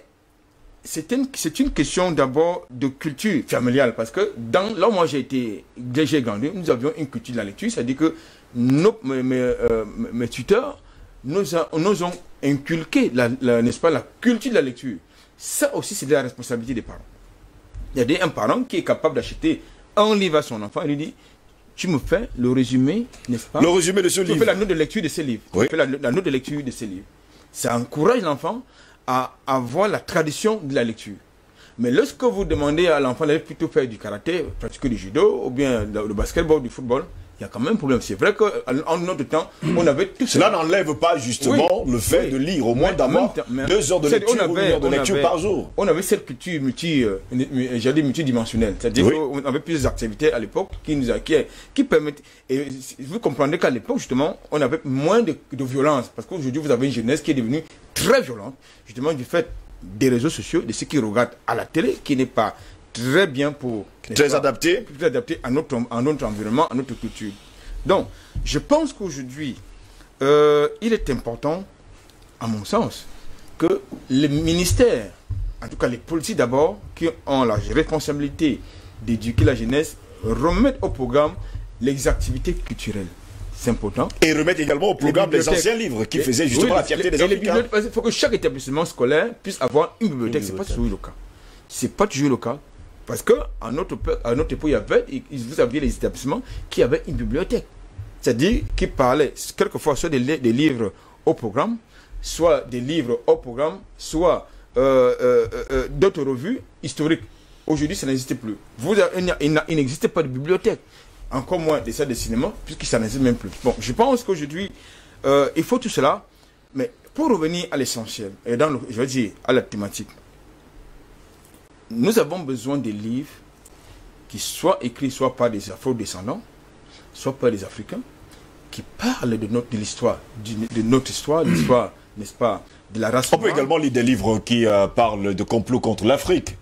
c'est une, une question d'abord de culture familiale. Parce que dans, là où moi j'ai été, j'ai grandi, nous avions une culture de la lecture. C'est-à-dire que nos, mes, mes, euh, mes tuteurs nous, a- nous ont inculqué, la, la- n'est-ce pas, la culture de la lecture. Ça aussi, c'est de la responsabilité des parents. Il y a un parent qui est capable d'acheter un livre à son enfant et lui dit Tu me fais le résumé, n'est-ce pas? Le résumé de ce tu fais livre. la note de lecture de ces livres. Oui. Tu fais la, la note de lecture de ces livres. Ça encourage l'enfant à avoir la tradition de la lecture. Mais lorsque vous demandez à l'enfant d'aller plutôt faire du karaté, pratiquer du judo, ou bien le basketball, du football, il y a quand même un problème. C'est vrai qu'en notre temps, on avait tout Cela n'enlève pas justement Oui. le fait Oui. de lire au moins d'avoir deux heures de lecture on ou une heure de lecture avait- par jour. On avait cette culture multi, euh, j'allais multidimensionnelle. C'est-à-dire Oui. qu'on avait plusieurs activités à l'époque qui nous qui, qui permettent, et vous comprendrez qu'à l'époque, justement, on avait moins de, de violence. Parce qu'aujourd'hui, vous avez une jeunesse qui est devenue très violente, justement, du fait des réseaux sociaux, de ce qui regardent à la télé, qui n'est pas très bien pour. Très pas, adapté. plus adapté à notre, à notre environnement, à notre culture. Donc, je pense qu'aujourd'hui, euh, il est important, à mon sens, que les ministères, en tout cas les politiques d'abord, qui ont la responsabilité d'éduquer la jeunesse, remettent au programme les activités culturelles. C'est important. Et remettre également au programme bibliothèques. anciens livres qui faisaient justement oui, la fierté les- des les Africains. qu'il faut que chaque établissement scolaire puisse avoir une bibliothèque. C'est pas bibliothèque. toujours le cas. C'est pas toujours le cas. Parce que à notre, à notre époque, il y avait, vous aviez les établissements qui avaient une bibliothèque. C'est-à-dire qui parlaient quelquefois soit des, li- des livres au programme, soit des livres au programme, soit euh, euh, euh, d'autres revues historiques. Aujourd'hui, ça n'existe plus. Il n'existe pas de bibliothèque. Encore moins des salles de cinéma, puisque ça n'existe même plus. Bon, je pense qu'aujourd'hui, il faut tout cela. Mais pour revenir à l'essentiel, et dans je veux dire, à la thématique, nous avons besoin des livres qui soient écrits soit par des afro-descendants, soit par des Africains, qui parlent de, notre, de l'histoire, de notre histoire, de l'histoire, n'est-ce pas, de la race On peut également lire des livres qui euh, parlent de complot contre l'Afrique.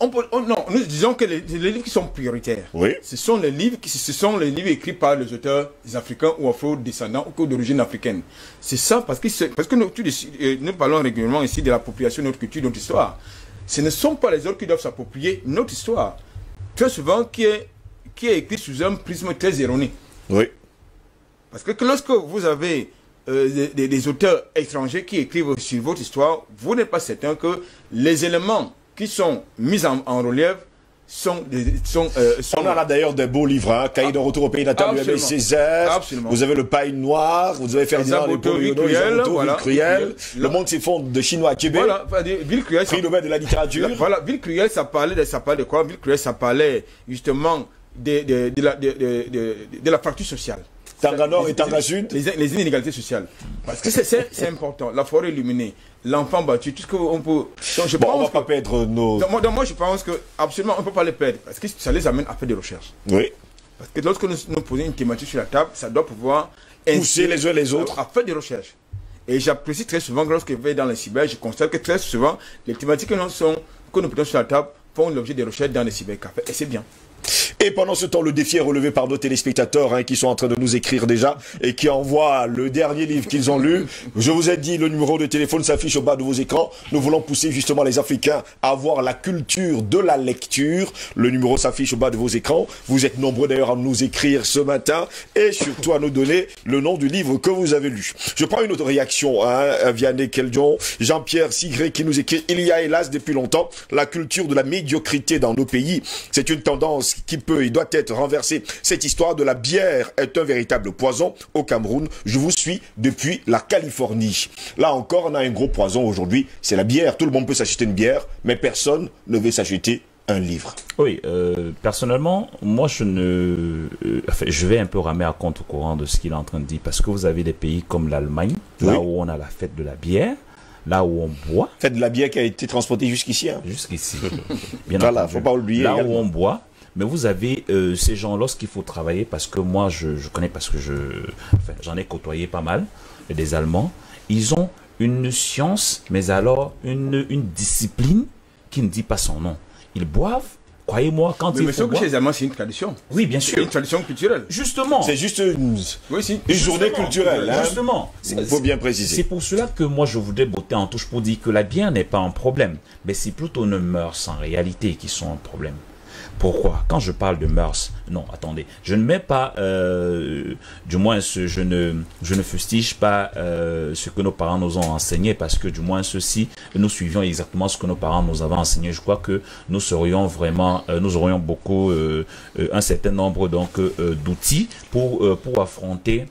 On peut- oh non, nous disons que les, les livres qui sont prioritaires, Oui. ce sont les livres qui ce sont les livres écrits par les auteurs africains ou afro-descendants ou d'origine africaine. C'est ça parce que parce que nous, euh, nous parlons régulièrement ici de l'appropriation de notre culture, de notre histoire. Ce ne sont pas les autres qui doivent s'approprier notre histoire. Très souvent qui est qui est écrit sous un prisme très erroné. Oui. Parce que lorsque vous avez euh, des, des- des auteurs étrangers qui écrivent sur votre histoire, vous n'êtes pas certain que les éléments qui sont mis en, en relief sont, sont, euh, sont On a là d'ailleurs des beaux livres, hein. Cahiers de retour au pays natal de Aimé Absolument. Césaire. Absolument. Vous avez le paille noir, vous avez Ferdinand Cruelle, Isamoto, voilà, Cruelle. Le monde s'effondre de chinois à Québec. Voilà, Ville Cruelle, ça, Prix Nobel de la littérature. voilà, Ville Cruelle, ça parlait de, ça parlait de quoi? Ville Cruelle, ça parlait justement de, de, de la, de, de, de- de la fracture sociale. Tanga Nord Les- et Tanga les- Sud. Les, les inégalités sociales. Parce que c'est important. La forêt illuminée, l'enfant battu, tout ce qu'on peut. Donc je Bon, on va pense pas que- perdre nos... donc, moi, donc, moi, je pense que absolument on ne peut pas les perdre parce que ça les amène à faire des recherches. Oui. Parce que lorsque nous, nous posons une thématique sur la table, ça doit pouvoir pousser les uns les autres à faire des recherches. Et j'apprécie très souvent que lorsque je vais dans les cyber, je constate que très souvent, les thématiques que nous, sont, que nous sur la table font l'objet des recherches dans les cybercafés. Et c'est bien. Et pendant ce temps, le défi est relevé par nos téléspectateurs hein, qui sont en train de nous écrire déjà et qui envoient le dernier livre qu'ils ont lu. Je vous ai dit, le numéro de téléphone s'affiche au bas de vos écrans. Nous voulons pousser justement les Africains à avoir la culture de la lecture. Le numéro s'affiche au bas de vos écrans. Vous êtes nombreux d'ailleurs à nous écrire ce matin et surtout à nous donner le nom du livre que vous avez lu. Je prends une autre réaction. Hein, Vianney Keldion, Jean-Pierre Sigré qui nous écrit, il y a hélas depuis longtemps la culture de la médiocrité dans nos pays. C'est une tendance qui peut et doit être renversé. Cette histoire de la bière est un véritable poison au Cameroun. Je vous suis depuis la Californie. Là encore, on a un gros poison aujourd'hui. C'est la bière. Tout le monde peut s'acheter une bière, mais personne ne veut s'acheter un livre. Oui, euh, personnellement, moi je ne, euh, je vais un peu ramer à compte au courant de ce qu'il est en train de dire parce que vous avez des pays comme l'Allemagne, là où on a la fête de la bière, là où on boit. Fête de la bière qui a été transportée jusqu'ici. Hein. Jusqu'ici. Bien voilà, faut pas oublier. Là où on boit, mais vous avez euh, ces gens, lorsqu'il faut travailler, parce que moi, je, connais, parce que je, j'en ai côtoyé pas mal, des Allemands, ils ont une science, mais alors une, une discipline qui ne dit pas son nom. Ils boivent, croyez-moi, quand mais ils Mais font que chez les Allemands, c'est une tradition. Oui, bien sûr. C'est une tradition culturelle. Justement. C'est juste une, oui, si. une journée culturelle. Hein. Justement. Il faut bien préciser. C'est pour cela que moi, je voudrais botter en touche pour dire que la bière n'est pas un problème, mais c'est plutôt nos mœurs en réalité qui sont un problème. Pourquoi? Quand je parle de mœurs, non, attendez, je ne mets pas, euh, du moins, je ne, je ne fustige pas euh, ce que nos parents nous ont enseigné, parce que du moins ceci, nous suivions exactement ce que nos parents nous avaient enseigné. Je crois que nous serions vraiment, euh, nous aurions beaucoup, un certain nombre donc d'outils pour pour affronter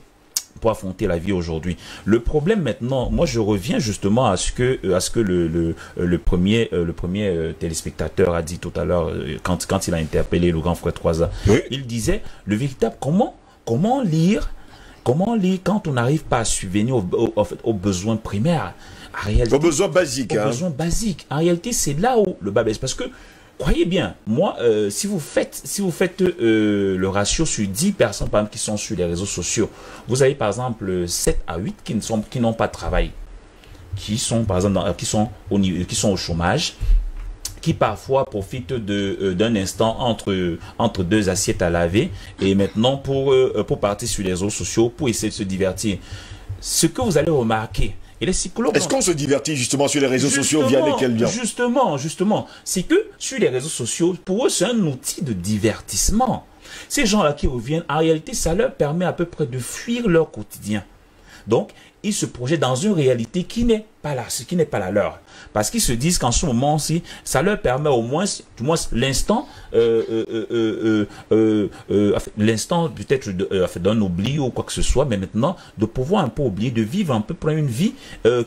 pour affronter la vie aujourd'hui. Le problème maintenant, moi je reviens justement à ce que à ce que le le, le premier le premier euh, téléspectateur a dit tout à l'heure euh, quand quand il a interpellé le grand frère 3A. Il disait le véritable comment comment lire comment lire quand on n'arrive pas à subvenir aux, besoins primaires? aux besoins basiques. Aux hein. besoins basiques. En réalité, c'est là où le bas baisse parce que croyez bien, moi, euh, si vous faites, si vous faites euh, le ratio sur 10 personnes par exemple, qui sont sur les réseaux sociaux, vous avez par exemple 7 à 8 qui ne sont, qui n'ont pas de travail, qui sont par exemple, qui sont au qui sont au chômage, qui parfois profitent de euh, d'un instant entre entre deux assiettes à laver et maintenant pour pour partir sur les réseaux sociaux pour essayer de se divertir. Ce que vous allez remarquer, est-ce qu'on se divertit justement sur les réseaux sociaux via lesquels bien Justement, justement. C'est que sur les réseaux sociaux, pour eux, c'est un outil de divertissement. Ces gens-là qui reviennent, en réalité, ça leur permet à peu près de fuir leur quotidien. Donc, ils se projettent dans une réalité qui n'est pas là, ce qui n'est pas la leur. Parce qu'ils se disent qu'en ce moment-ci, ça leur permet au moins, du moins l'instant, euh, euh, euh, l'instant peut-être d'un oubli ou quoi que ce soit, mais maintenant de pouvoir un peu oublier, de vivre un peu près une vie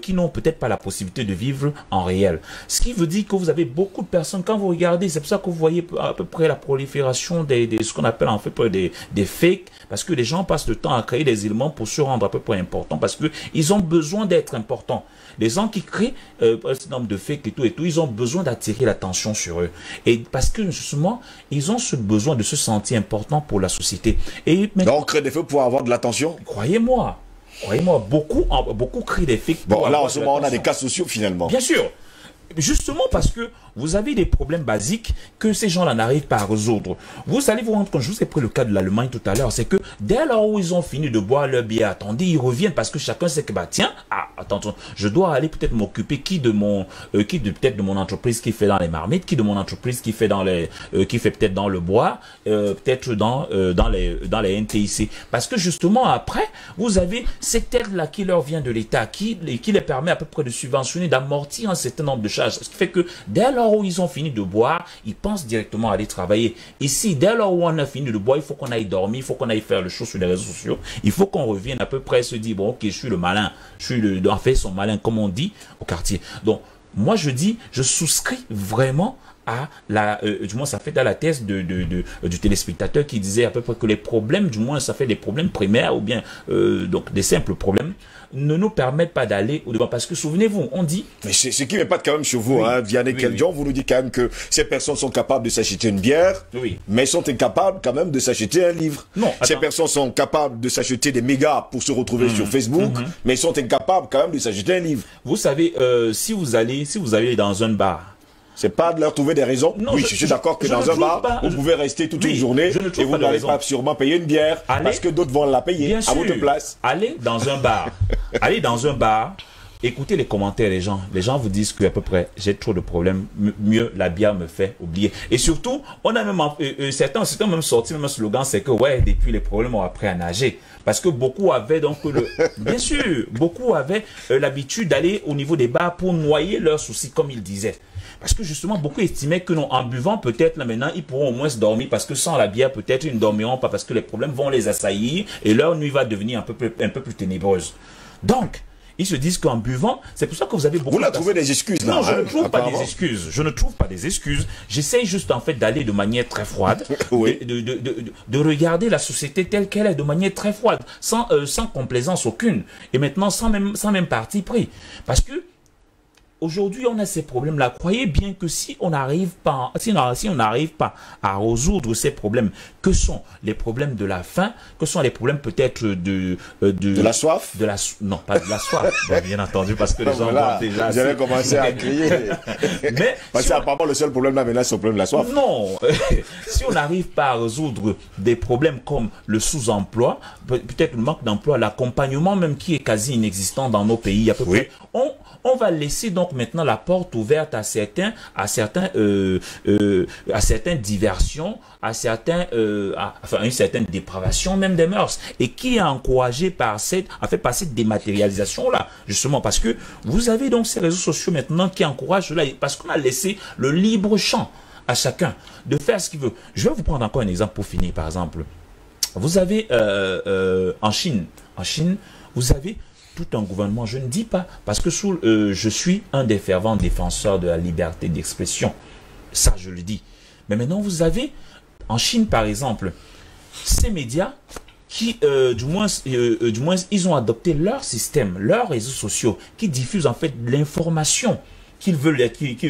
qui n'ont peut-être pas la possibilité de vivre en réel. Ce qui veut dire que vous avez beaucoup de personnes, quand vous regardez, c'est pour ça que vous voyez à peu près la prolifération des, ce qu'on appelle en fait des, des fakes, parce que les gens passent le temps à créer des éléments pour se rendre à peu près importants, parce que ils ont besoin d'être importants. Les gens qui créent euh, un nombre de fakes et tout et tout, ils ont besoin d'attirer l'attention sur eux. Et parce que justement, ils ont ce besoin de se sentir important pour la société. Et maintenant, on crée des fakes pour avoir de l'attention Croyez-moi. Croyez-moi, beaucoup, beaucoup créent des fakes. Bon, là, en ce moment, on a des cas sociaux finalement. Bien sûr. Justement parce que vous avez des problèmes basiques que ces gens-là n'arrivent pas à résoudre. Vous allez vous rendre compte, je vous ai pris le cas de l'Allemagne tout à l'heure, c'est que dès lors où ils ont fini de boire leur bière, attendez, ils reviennent parce que chacun sait que, bah, tiens, ah, attention, je dois aller peut-être m'occuper qui de mon, euh, qui de peut-être de mon entreprise qui fait dans les marmites, qui de mon entreprise qui fait dans les, euh, qui fait peut-être dans le bois, euh, peut-être dans, dans les, dans les NTIC. Parce que justement, après, vous avez cette aide-là qui leur vient de l'État, qui, qui les permet à peu près de subventionner, d'amortir un certain nombre de charges. Ce qui fait que dès lors où ils ont fini de boire, ils pensent directement à aller travailler. Ici, dès lors où on a fini de boire, il faut qu'on aille dormir, il faut qu'on aille faire le show sur les réseaux sociaux. Il faut qu'on revienne à peu près se dire, bon, ok, je suis le malin. Je suis le, en fait, son malin, comme on dit au quartier. Donc, moi, je dis, je souscris vraiment à la, euh, du moins ça fait à la thèse de, de- du téléspectateur qui disait à peu près que les problèmes, du moins ça fait des problèmes primaires ou bien euh, donc des simples problèmes, ne nous permettent pas d'aller au devant. Parce que souvenez-vous, on dit Mais c'est ce qui n'est pas quand même chez vous, Oui. hein, Vianney Oui, vous nous dites quand même que ces personnes sont capables de s'acheter une bière, Oui. mais sont incapables quand même de s'acheter un livre. Non, Ces personnes sont capables de s'acheter des mégas pour se retrouver Mhm. sur Facebook, mais sont incapables quand même de s'acheter un livre. Vous savez, euh, si vous allez, si vous allez dans un bar, C'est pas de leur trouver des raisons. Non, oui, je- je, suis d'accord que dans un bar, pas- vous pouvez rester toute Oui, une journée et vous n'allez pas sûrement payer une bière Allez- parce que d'autres vont la payer bien à sûr, votre place. allez dans un bar, allez dans un bar, écoutez les commentaires des gens. Les gens vous disent que à peu près j'ai trop de problèmes, M- mieux la bière me fait oublier. Et surtout, on a même euh, euh, certains, certains ont même sorti même un slogan, c'est que ouais, depuis les problèmes on a appris à nager. Parce que beaucoup avaient donc le, bien sûr, beaucoup avaient euh, l'habitude d'aller au niveau des bars pour noyer leurs soucis, comme ils disaient. Parce que justement, beaucoup estimaient que non, en buvant, peut-être là maintenant, ils pourront au moins se dormir parce que sans la bière, peut-être ils ne dormiront pas parce que les problèmes vont les assaillir et leur nuit va devenir un peu, plus- un peu plus ténébreuse. Donc, ils se disent qu'en buvant, c'est pour ça que vous avez beaucoup Vous la de trouvez des excuses là. non, je hein, ne trouve pas des excuses. Je ne trouve pas des excuses. J'essaye juste en fait d'aller de manière très froide, Oui. de, de, de, de- de regarder la société telle qu'elle est de manière très froide, sans, euh, sans complaisance aucune, et maintenant sans même, sans même parti pris. Parce que Aujourd'hui, on a ces problèmes-là. Croyez bien que si on n'arrive pas, si on n'arrive pas à résoudre ces problèmes, que sont les problèmes de la faim, que sont les problèmes peut-être de, euh, de, De la soif de la, non, pas de la soif, Bon, bien entendu, parce que les gens Voilà, vont déjà. allez commencer à crier. Mais Parce si que on- apparemment le seul problème là maintenant c'est le problème de la soif. non, si on n'arrive pas à résoudre des problèmes comme le sous-emploi, peut- peut-être le manque d'emploi, l'accompagnement même qui est quasi inexistant dans nos pays, à peu Oui. près, on, on va laisser donc maintenant la porte ouverte à certains, à certains, euh, euh, à certaines diversions, à certains, euh, enfin une certaine dépravation même des mœurs, et qui est encouragé par cette, en fait, par cette dématérialisation là, justement, parce que vous avez donc ces réseaux sociaux maintenant qui encouragent cela, parce qu'on a laissé le libre champ à chacun de faire ce qu'il veut. Je vais vous prendre encore un exemple pour finir, par exemple. Vous avez en Chine, en Chine, vous avez un gouvernement. Je ne dis pas parce que sous, euh, je suis un des fervents défenseurs de la liberté d'expression. Ça, je le dis. Mais maintenant, vous avez en Chine, par exemple, ces médias qui, euh, du moins, euh, du moins, ils ont adopté leur système, leurs réseaux sociaux, qui diffusent en fait l'information qu'ils veulent, qui, qui,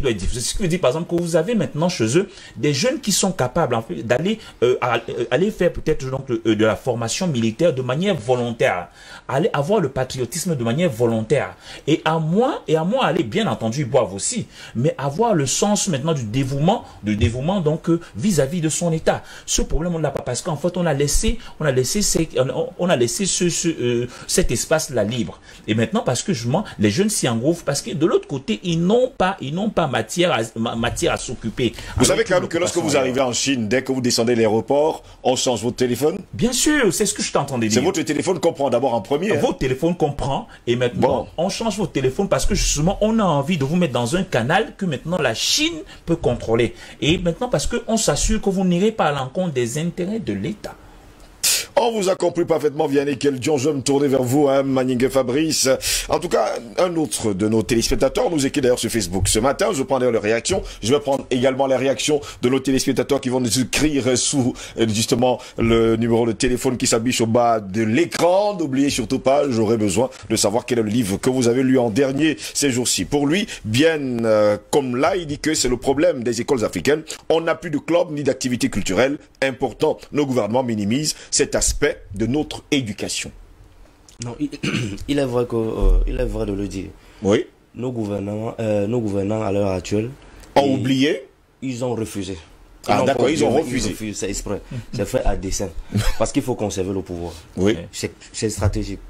doit être diffusée. Ce qui veut dire, par exemple, que vous avez maintenant chez eux des jeunes qui sont capables en fait, d'aller euh, aller faire peut-être donc de la formation militaire de manière volontaire, aller avoir le patriotisme de manière volontaire, et à moins et à moins aller bien entendu ils boivent aussi, mais avoir le sens maintenant du dévouement, du dévouement donc euh, vis-à-vis de son État. Ce problème on l'a pas parce qu'en fait on a laissé, on a laissé, ces- on, a laissé ce, ce, euh, cet espace là libre. Et maintenant parce que justement les jeunes s'y engouffrent parce que de l'autre côté ils n'ont pas, ils n'ont pas matière à, ma- matière à s'occuper. Vous savez quand même que lorsque vous arrivez en Chine, dès que vous descendez de l'aéroport, on change votre téléphone? Bien sûr, c'est ce que je t'entendais dire. C'est votre téléphone qu'on prend d'abord en premier. Hein. Votre téléphone comprend et maintenant Bon. on change votre téléphone parce que justement on a envie de vous mettre dans un canal que maintenant la Chine peut contrôler. Et maintenant parce qu'on s'assure que vous n'irez pas à l'encontre des intérêts de l'État. On vous a compris parfaitement, Vianney Keldion. Je vais me tourner vers vous, hein, Manning Fabrice. En tout cas, un autre de nos téléspectateurs nous écrit d'ailleurs sur Facebook ce matin. Je prends d'ailleurs les réactions. Je vais prendre également les réactions de nos téléspectateurs qui vont nous écrire sous euh, justement le numéro de téléphone qui s'affiche au bas de l'écran. N'oubliez surtout pas, j'aurai besoin de savoir quel est le livre que vous avez lu en dernier ces jours-ci. Pour lui, bien euh, comme là, il dit que c'est le problème des écoles africaines. On n'a plus de club ni d'activité culturelle. Important, nos gouvernements minimisent cet aspect de notre éducation. Non, il, il est vrai que, euh, il est vrai de le dire. Oui. Nos gouvernants, euh, nos gouvernants à l'heure actuelle, Ont oublié ils ont refusé. Ah, n'ont d'accord, ils ont refusé. C'est exprès. C'est fait à dessein. Parce qu'il faut conserver le pouvoir. Oui. C'est stratégique.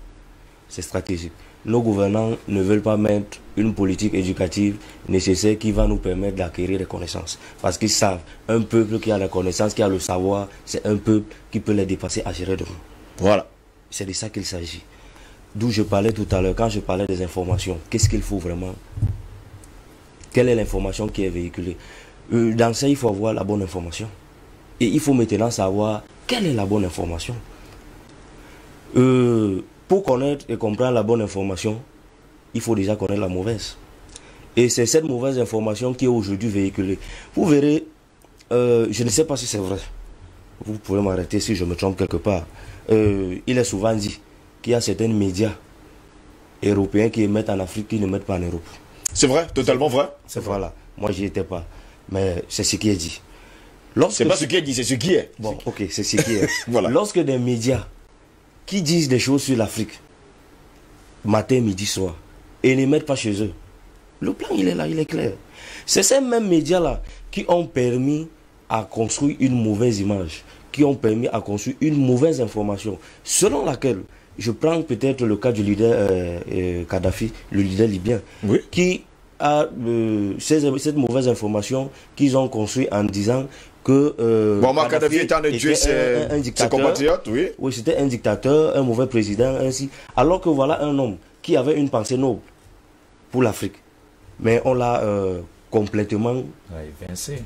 C'est stratégique. Nos gouvernants ne veulent pas mettre une politique éducative nécessaire qui va nous permettre d'acquérir des connaissances. Parce qu'ils savent, un peuple qui a la connaissance, qui a le savoir, c'est un peuple qui peut les dépasser à gérer demain. Voilà. C'est de ça qu'il s'agit. D'où je parlais tout à l'heure, quand je parlais des informations, qu'est-ce qu'il faut vraiment? Quelle est l'information qui est véhiculée? Euh, Dans ça, il faut avoir la bonne information. Et il faut maintenant savoir quelle est la bonne information. Euh, pour connaître et comprendre la bonne information, il faut déjà connaître la mauvaise. Et c'est cette mauvaise information qui est aujourd'hui véhiculée. Vous verrez, euh, je ne sais pas si c'est vrai. Vous pouvez m'arrêter si je me trompe quelque part. Euh, il est souvent dit qu'il y a certains médias européens qui émettent en Afrique qui ne mettent pas en Europe. C'est vrai, totalement vrai? C'est voilà. Moi, j'y étais pas. Mais c'est ce qui est dit. C'est pas ce qui est dit, c'est ce qui est. Bon, ok, c'est ce qui est. Voilà. Lorsque des médias qui disent des choses sur l'Afrique, matin, midi, soir, et ne mettent pas chez eux, le plan, il est là, il est clair. C'est ces mêmes médias-là qui ont permis à construire une mauvaise image, qui ont permis à construire une mauvaise information, selon laquelle, je prends peut-être le cas du leader euh, euh, Kadhafi, le leader libyen, Oui. qui a euh, cette mauvaise information qu'ils ont construit en disant que euh, Muammar Kadhafi est en train de tuer était ses, un- un- un ses dictateur. compatriotes, oui. Oui, c'était un dictateur, un mauvais président, ainsi. Alors que voilà un homme qui avait une pensée noble pour l'Afrique. Mais on l'a euh, complètement Ouais, Vincé.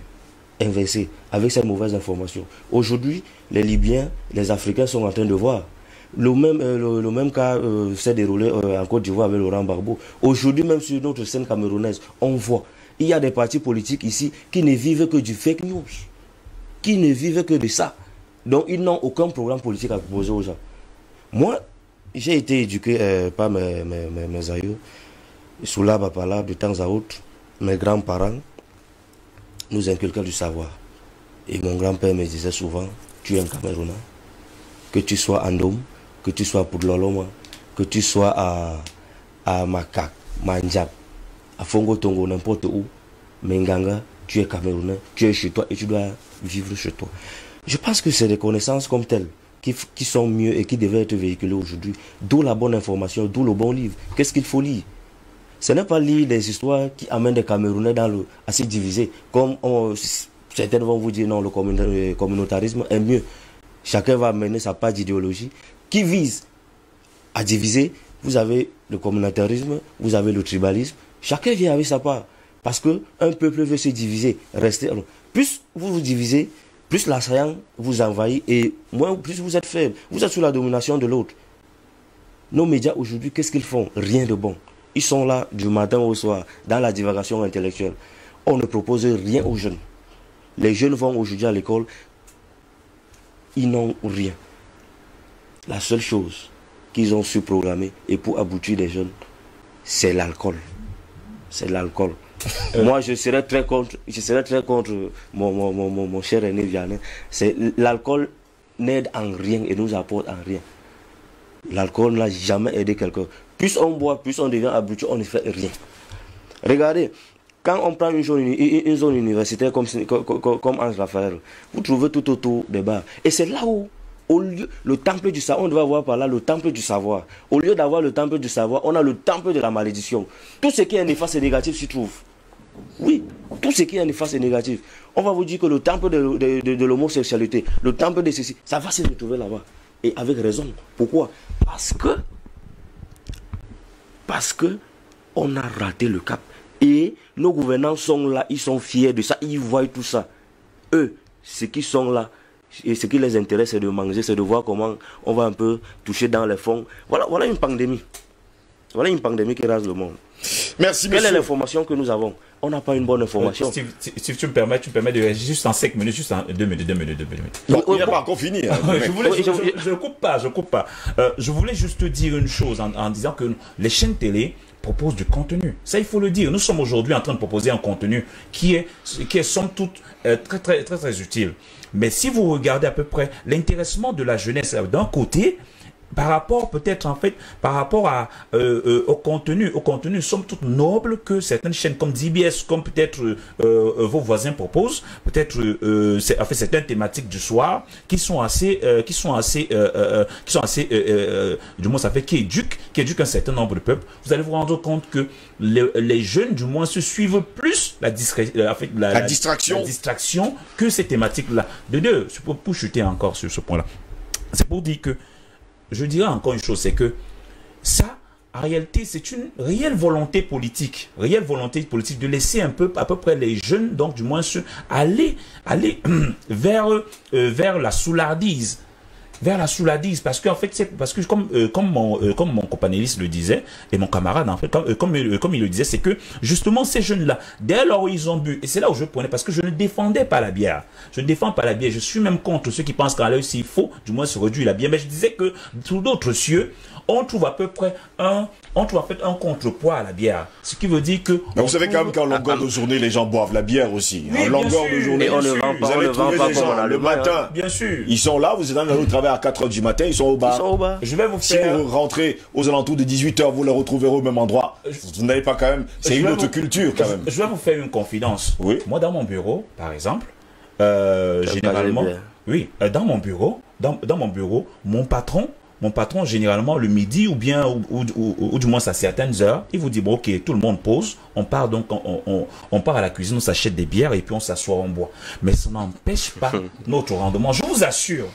inversé avec cette mauvaise information. Aujourd'hui, les Libyens, les Africains sont en train de voir. Le même, euh, le, le même cas euh, s'est déroulé euh, en Côte d'Ivoire avec Laurent Gbagbo. Aujourd'hui, même sur notre scène camerounaise, on voit. Il y a des partis politiques ici qui ne vivent que du fake news. Qui ne vivent que de ça. Donc, ils n'ont aucun programme politique à proposer aux gens. Moi, j'ai été éduqué euh, par mes, mes, mes, mes aïeux, Soula de temps à autre, mes grands-parents nous inculquaient du savoir. Et mon grand-père me disait souvent, tu es un Camerounais, que tu sois à Ndom, que tu sois à Poudloloma, que tu sois à, à Makak, Manjab, à Fongo Tongo, n'importe où, Menganga, tu es Camerounais, tu es chez toi et tu dois vivre chez toi. Je pense que c'est des connaissances comme telles qui, sont mieux et qui devaient être véhiculées aujourd'hui. D'où la bonne information, d'où le bon livre. Qu'est-ce qu'il faut lire? Ce n'est pas lire des histoires qui amènent des Camerounais dans le, à se diviser. Comme certains vont vous dire non, le le communautarisme est mieux. Chacun va amener sa part d'idéologie qui vise à diviser. Vous avez le communautarisme, vous avez le tribalisme. Chacun vient avec sa part. Parce que un peuple veut se diviser, rester. alors, Plus vous vous divisez, plus l'assaillant vous envahit et moins plus vous êtes faible. Vous êtes sous la domination de l'autre. Nos médias aujourd'hui, qu'est-ce qu'ils font? Rien de bon. Ils sont là du matin au soir, dans la divagation intellectuelle. On ne propose rien aux jeunes. Les jeunes vont aujourd'hui à l'école, ils n'ont rien. La seule chose qu'ils ont su programmer et pour aboutir des jeunes, c'est l'alcool. C'est l'alcool. Moi, je serais très contre, je serais très contre mon, cher aîné Vianney. L'alcool n'aide en rien et nous apporte en rien. L'alcool n'a jamais aidé quelqu'un. Plus on boit, plus on devient habitué, on ne fait rien. Regardez, quand on prend une zone, universitaire comme, comme, comme, Ange Raphaël, vous trouvez tout autour des bars. Et c'est là où, au lieu, le temple du savoir, on doit avoir par là le temple du savoir. Au lieu d'avoir le temple du savoir, on a le temple de la malédiction. Tout ce qui est néfaste et négatif s'y trouve. Oui, tout ce qui est néfaste et négatif. On va vous dire que le temple de l'homosexualité, le temple de ceci, ça va se retrouver là-bas. Et avec raison. Pourquoi? Parce que, parce que on a raté le cap. Et nos gouvernants sont là, ils sont fiers de ça, ils voient tout ça. Eux, ceux qui sont là, et ce qui les intéresse, c'est de manger, c'est de voir comment on va un peu toucher dans les fonds. Voilà, voilà une pandémie. Voilà une pandémie qui rase le monde. Merci, Quelle est l'information que nous avons? On n'a pas une bonne information. Steve, si, si tu me permets, tu me permets de réagir juste en 5 minutes, juste en 2 minutes, 2 minutes, 2 minutes. Bon, Oui, il pas encore fini. hein, je, voulais, Oui, je, je- je- je coupe pas, je coupe pas. Euh, je voulais juste te dire une chose en, en disant que les chaînes télé proposent du contenu. Ça, il faut le dire. Nous sommes aujourd'hui en train de proposer un contenu qui est, qui est somme toute euh, très, très, très, très utile. Mais si vous regardez à peu près l'intéressement de la jeunesse euh, d'un côté, par rapport peut-être en fait par rapport à euh, euh, au contenu au contenu somme toute noble que certaines chaînes comme DBS comme peut-être euh, vos voisins proposent peut-être c'est en fait certaines thématiques du soir qui sont assez qui sont assez qui sont assez du moins ça fait qui éduquent qui éduquent un certain nombre de peuples. Vous allez vous rendre compte que les, les jeunes du moins se suivent plus la, discré- en fait, La distraction. la distraction que ces thématiques là de deux pour, pour chuter encore sur ce point là c'est pour dire que je dirais encore une chose, c'est que ça, en réalité, c'est une réelle volonté politique, réelle volonté politique de laisser un peu, à peu près les jeunes, donc du moins ceux, aller, aller vers, euh, vers la soulardise. Vers la souladise. Parce qu'en fait c'est parce que comme euh, comme mon euh, comme mon le disait et mon camarade en fait comme euh, comme, euh, comme il le disait c'est que justement ces jeunes là dès lors où ils ont bu et c'est là où je prenais parce que je ne défendais pas la bière. Je ne défends pas la bière. Je suis même contre ceux qui pensent qu'en l'œil s'il faut du moins se réduire la bière. Mais je disais que sous d'autres cieux on trouve à peu près un on trouve en fait un contrepoids à la bière ce qui veut dire que Mais vous savez quand même qu'en longueur de journée, les gens boivent la bière aussi. Oui, en bien longueur sûr. de journée, on sûr. vend pas- vous on allez trouver des gens le le bain, matin. bien sûr Ils sont là, vous êtes dans le travail à 4h du matin, ils sont au bar. Ils sont au bas. je vais vous Si faire vous rentrez aux alentours de 18h, vous les retrouverez au même endroit. Vous n'avez pas quand même. C'est une autre vous- culture quand même. Je, vais vous faire une confidence. Oui. Moi, dans mon bureau, par exemple, euh, généralement, oui, euh, dans mon bureau, dans, dans mon bureau, mon patron, mon patron, généralement, le midi ou bien, ou, ou, ou- ou du moins à certaines heures, il vous dit, bon, ok, tout le monde pose, on part donc, on, on, on part à la cuisine, on s'achète des bières et puis on s'assoit, on boit. Mais ça n'empêche pas notre rendement, je vous assure.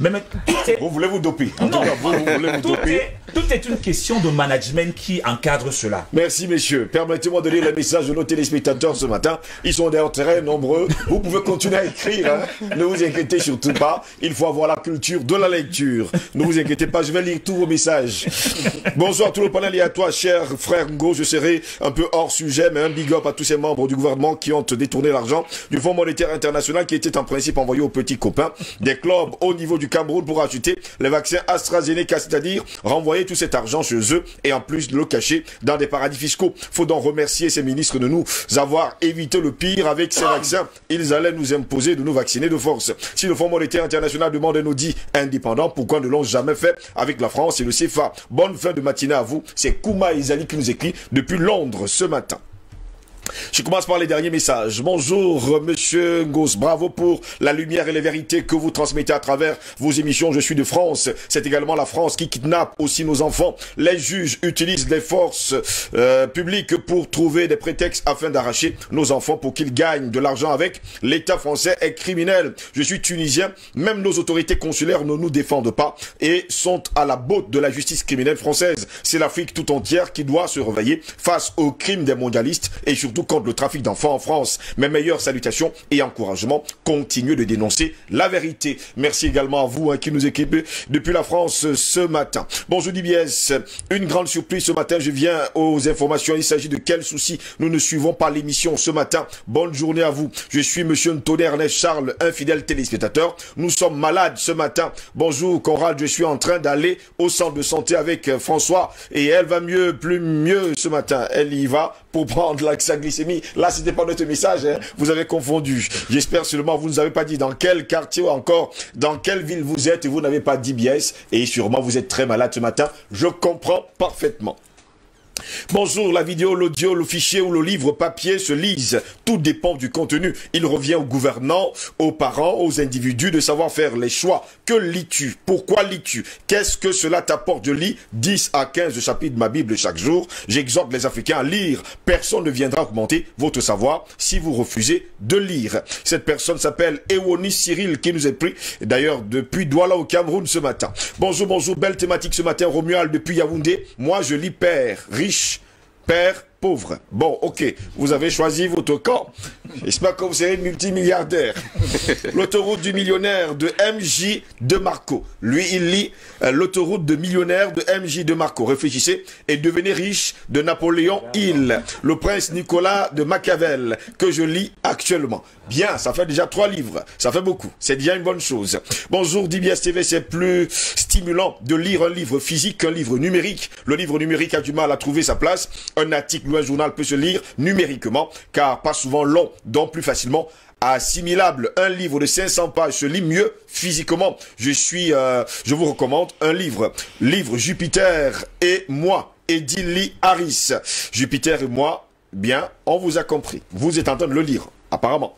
Mais, mais tout est- Vous voulez vous doper. En tout non, cas, vous, vous voulez vous tout doper. est, tout est une question de management qui encadre cela. Merci messieurs. Permettez-moi de lire les messages de nos téléspectateurs ce matin. Ils sont d'ailleurs très nombreux. Vous pouvez continuer à écrire. hein. Ne vous inquiétez surtout pas. Il faut avoir la culture de la lecture. Ne vous inquiétez pas, je vais lire tous vos messages. Bonsoir tout le panel et à toi, cher frère Ngo. Je serai un peu hors sujet, mais un big up à tous ces membres du gouvernement qui ont détourné l'argent du Fonds monétaire international qui était en principe envoyé aux petits copains des clubs au niveau du Cameroun pour acheter les vaccins AstraZeneca, c'est-à-dire renvoyer tout cet argent chez eux et en plus de le cacher dans des paradis fiscaux. Faut donc remercier ces ministres de nous avoir évité le pire avec ces vaccins. Ils allaient nous imposer de nous vacciner de force. Si le Fonds monétaire international demande un audit indépendant, pourquoi ne l'ont jamais fait avec la France et le CFA Bonne fin de matinée à vous. C'est Kouma Izali qui nous écrit depuis Londres ce matin. Je commence par les derniers messages. Bonjour, monsieur Ngos. Bravo pour la lumière et les vérités que vous transmettez à travers vos émissions. Je suis de France. C'est également la France qui kidnappe aussi nos enfants. Les juges utilisent les forces euh, publiques pour trouver des prétextes afin d'arracher nos enfants pour qu'ils gagnent de l'argent avec. L'État français est criminel. Je suis tunisien. Même nos autorités consulaires ne nous défendent pas et sont à la botte de la justice criminelle française. C'est l'Afrique tout entière qui doit se réveiller face aux crimes des mondialistes et surtout contre le trafic d'enfants en France. Mes meilleures salutations et encouragements. Continuez de dénoncer la vérité. Merci également à vous hein, qui nous équipez depuis la France ce matin. Bonjour DBS. Une grande surprise ce matin. Je viens aux informations. Il s'agit de quel souci Nous ne suivons pas l'émission ce matin. Bonne journée à vous. Je suis Monsieur Ntoné Ernest Charles, un fidèle téléspectateur. Nous sommes malades ce matin. Bonjour Conrad. Je suis en train d'aller au centre de santé avec euh, François et elle va mieux, plus mieux ce matin. Elle y va pour prendre la sa glycémie. Là, c'était pas notre message. hein. Vous avez confondu. J'espère seulement vous nous avez pas dit dans quel quartier ou encore dans quelle ville vous êtes et vous n'avez pas d'IBS et sûrement vous êtes très malade ce matin. Je comprends parfaitement. Bonjour, la vidéo, l'audio, le fichier ou le livre papier se lisent. Tout dépend du contenu. Il revient aux gouvernants, aux parents, aux individus de savoir faire les choix. Que lis-tu? Pourquoi lis-tu? Qu'est-ce que cela t'apporte? Je lis 10 à 15 chapitres de ma Bible chaque jour. J'exhorte les Africains à lire. Personne ne viendra augmenter votre savoir si vous refusez de lire. Cette personne s'appelle Ewoni Cyril qui nous est pris d'ailleurs depuis Douala au Cameroun ce matin. Bonjour, bonjour, belle thématique ce matin. Romuald depuis Yaoundé. Moi, je lis père, père pauvre. Bon, ok, vous avez choisi votre camp. J'espère que vous serez multimilliardaire. L'autoroute du millionnaire de MJ de Marco. Lui, il lit euh, l'autoroute de millionnaire de MJ de Marco. Réfléchissez et devenez riche de Napoléon Hill. Le prince Nicolas de Machiavel que je lis actuellement. Bien, ça fait déjà trois livres. Ça fait beaucoup. C'est déjà une bonne chose. Bonjour, DBS TV, c'est plus stimulant de lire un livre physique qu'un livre numérique. Le livre numérique a du mal à trouver sa place. Un article un journal peut se lire numériquement, car pas souvent long, donc plus facilement assimilable. Un livre de 500 pages se lit mieux physiquement. Je suis, euh, je vous recommande un livre. Livre Jupiter et moi, Eddie Lee Harris. Jupiter et moi, bien, on vous a compris. Vous êtes en train de le lire, apparemment.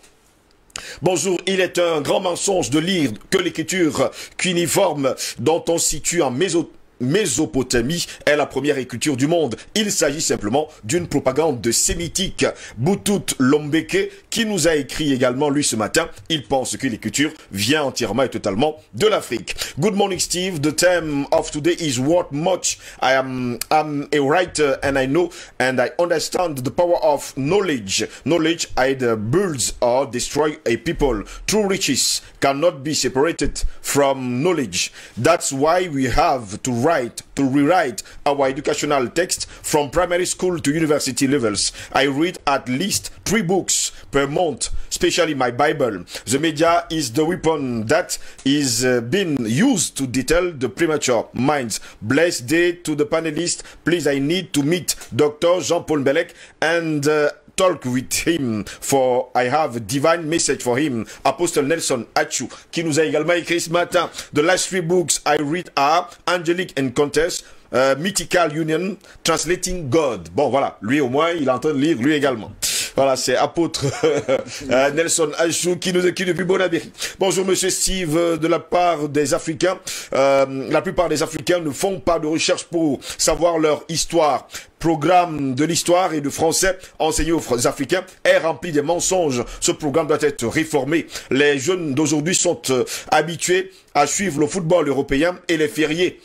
Bonjour, il est un grand mensonge de lire que l'écriture cuniforme dont on situe en méso Mésopotamie est la première écriture du monde. Il s'agit simplement d'une propagande de sémitique. Boutout Lombeke, qui nous a écrit également lui ce matin, il pense que l'écriture vient entièrement et totalement de l'Afrique. Good morning Steve, the theme of today is what much I am I'm a writer and I know and I understand the power of knowledge. Knowledge either builds or destroys a people. True riches cannot be separated from knowledge. That's why we have to write, to rewrite our educational text from primary school to university levels. I read at least three books per month, especially my Bible. The media is the weapon that is uh, being used to detail the premature minds. Blessed day to the panelists. Please, I need to meet Dr. Jean-Paul Belek and uh, talk with him for I have a divine message for him. Apostle Nelson Achu, qui nous a également écrit ce matin. The last three books I read are Angelic Encounters, uh, Mythical Union, Translating God. Bon, voilà. Lui, au moins, il est en train de lire, lui également. Voilà, c'est apôtre euh, Nelson Achou qui nous écrit depuis Bonabéry. Bonjour Monsieur Steve, euh, de la part des Africains, euh, la plupart des Africains ne font pas de recherche pour savoir leur histoire programme de l'histoire et du français enseigné aux Africains est rempli de mensonges. Ce programme doit être réformé. Les jeunes d'aujourd'hui sont euh, habitués à suivre le football européen et les fériés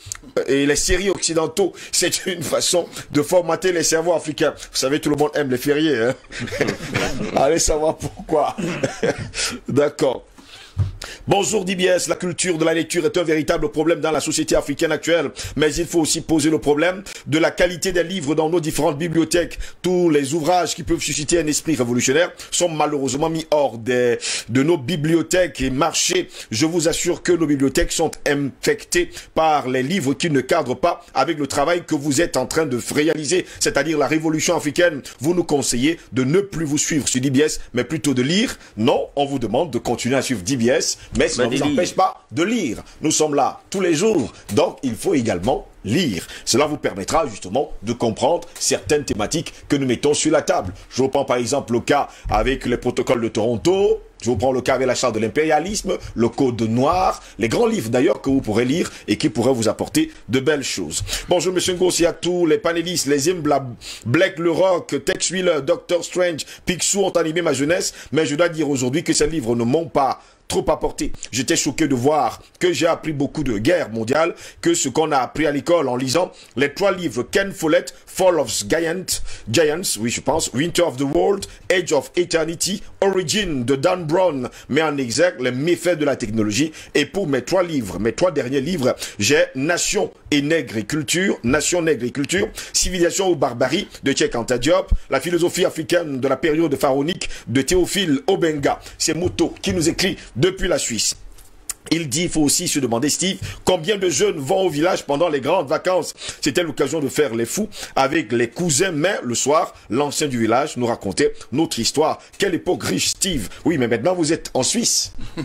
et les séries occidentaux. C'est une façon de formater les cerveaux africains. Vous savez, tout le monde aime les fériés. Hein Allez savoir pourquoi. D'accord. Bonjour DBS, la culture de la lecture est un véritable problème dans la société africaine actuelle, mais il faut aussi poser le problème de la qualité des livres dans nos différentes bibliothèques. Tous les ouvrages qui peuvent susciter un esprit révolutionnaire sont malheureusement mis hors de nos bibliothèques et marchés. Je vous assure que nos bibliothèques sont infectées par les livres qui ne cadrent pas avec le travail que vous êtes en train de réaliser, c'est-à-dire la révolution africaine. Vous nous conseillez de ne plus vous suivre sur DBS, mais plutôt de lire. Non, on vous demande de continuer à suivre DBS mais ça ne vous empêche pas de lire. Nous sommes là tous les jours, donc il faut également lire. Cela vous permettra justement de comprendre certaines thématiques que nous mettons sur la table. Je vous prends par exemple le cas avec les protocoles de Toronto, je vous prends le cas avec la charte de l'impérialisme, le code noir, les grands livres d'ailleurs que vous pourrez lire et qui pourraient vous apporter de belles choses. Bonjour Monsieur Ngossi à tous les panélistes, les Imbla, Black le Rock, Tex Wheeler, Doctor Strange, Picsou ont animé ma jeunesse, mais je dois dire aujourd'hui que ces livres ne m'ont pas trop apporté. J'étais choqué de voir que j'ai appris beaucoup de guerre mondiale, que ce qu'on a appris à l'école en lisant les trois livres Ken Follett, Fall of Giant, Giants, oui je pense, Winter of the World, Age of Eternity, Origin de Dan Brown, met en exergue les méfaits de la technologie. Et pour mes trois livres, mes trois derniers livres, j'ai Nation et Nègre et Culture, Nation, Nègre et Culture, Civilisation ou Barbarie de Tchèque Diop, la philosophie africaine de la période pharaonique de Théophile Obenga. C'est Moto qui nous écrit depuis la Suisse. Il dit, il faut aussi se demander, Steve, combien de jeunes vont au village pendant les grandes vacances? C'était l'occasion de faire les fous avec les cousins, mais le soir, l'ancien du village nous racontait notre histoire. Quelle époque riche, Steve Oui, mais maintenant vous êtes en Suisse.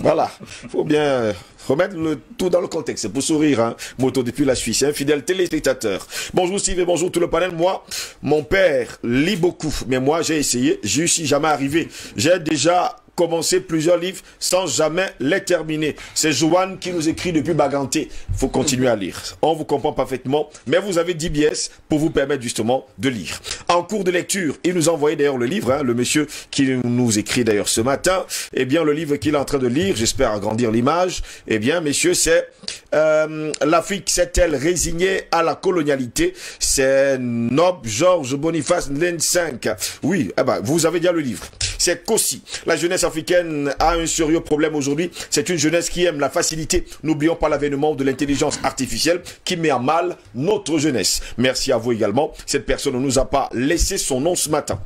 voilà, faut bien remettre le tout dans le contexte. C'est pour sourire, hein. Moto depuis la Suisse, hein. fidèle téléspectateur. Bonjour Steve et bonjour tout le panel. Moi, mon père lit beaucoup, mais moi j'ai essayé, je suis jamais arrivé. J'ai déjà commencé plusieurs livres sans jamais les terminer. C'est Joanne qui nous écrit depuis Baganté. Il faut continuer à lire. On vous comprend parfaitement, mais vous avez 10 pièces pour vous permettre justement de lire. En cours de lecture, il nous a envoyé d'ailleurs le livre, hein, le monsieur qui nous écrit d'ailleurs ce matin. Eh bien, le livre qu'il est en train de lire, j'espère agrandir l'image. Eh bien, messieurs, c'est euh, L'Afrique s'est-elle résignée à la colonialité? C'est Nob Georges Boniface Len 5. Oui, eh ben, vous avez déjà le livre. C'est qu'aussi la jeunesse africaine a un sérieux problème aujourd'hui. C'est une jeunesse qui aime la facilité. N'oublions pas l'avènement de l'intelligence artificielle qui met en mal notre jeunesse. Merci à vous également. Cette personne ne nous a pas laissé son nom ce matin.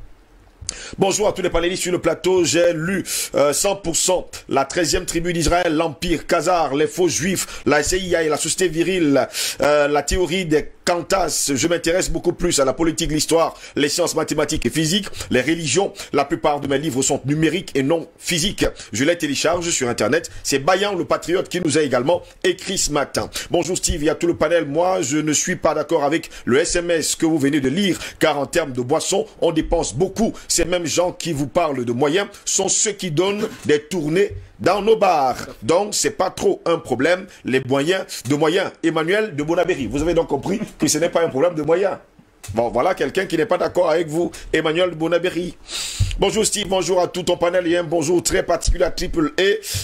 Bonjour à tous les panélistes sur le plateau. J'ai lu euh, 100% la 13e tribu d'Israël, l'Empire Khazar, les faux juifs, la CIA et la société virile, euh, la théorie des Cantas. Je m'intéresse beaucoup plus à la politique, l'histoire, les sciences mathématiques et physiques, les religions. La plupart de mes livres sont numériques et non physiques. Je les télécharge sur Internet. C'est Bayan, le patriote, qui nous a également écrit ce matin. Bonjour Steve, il y tout le panel. Moi, je ne suis pas d'accord avec le SMS que vous venez de lire, car en termes de boissons, on dépense beaucoup. Ces mêmes gens qui vous parlent de moyens sont ceux qui donnent des tournées dans nos bars. Donc, c'est pas trop un problème, les moyens de moyens. Emmanuel de Bonaberry, vous avez donc compris que ce n'est pas un problème de moyens. Bon, voilà quelqu'un qui n'est pas d'accord avec vous, Emmanuel Bonaberry. Bonjour Steve, bonjour à tout ton panel et un bonjour très particulier à Triple A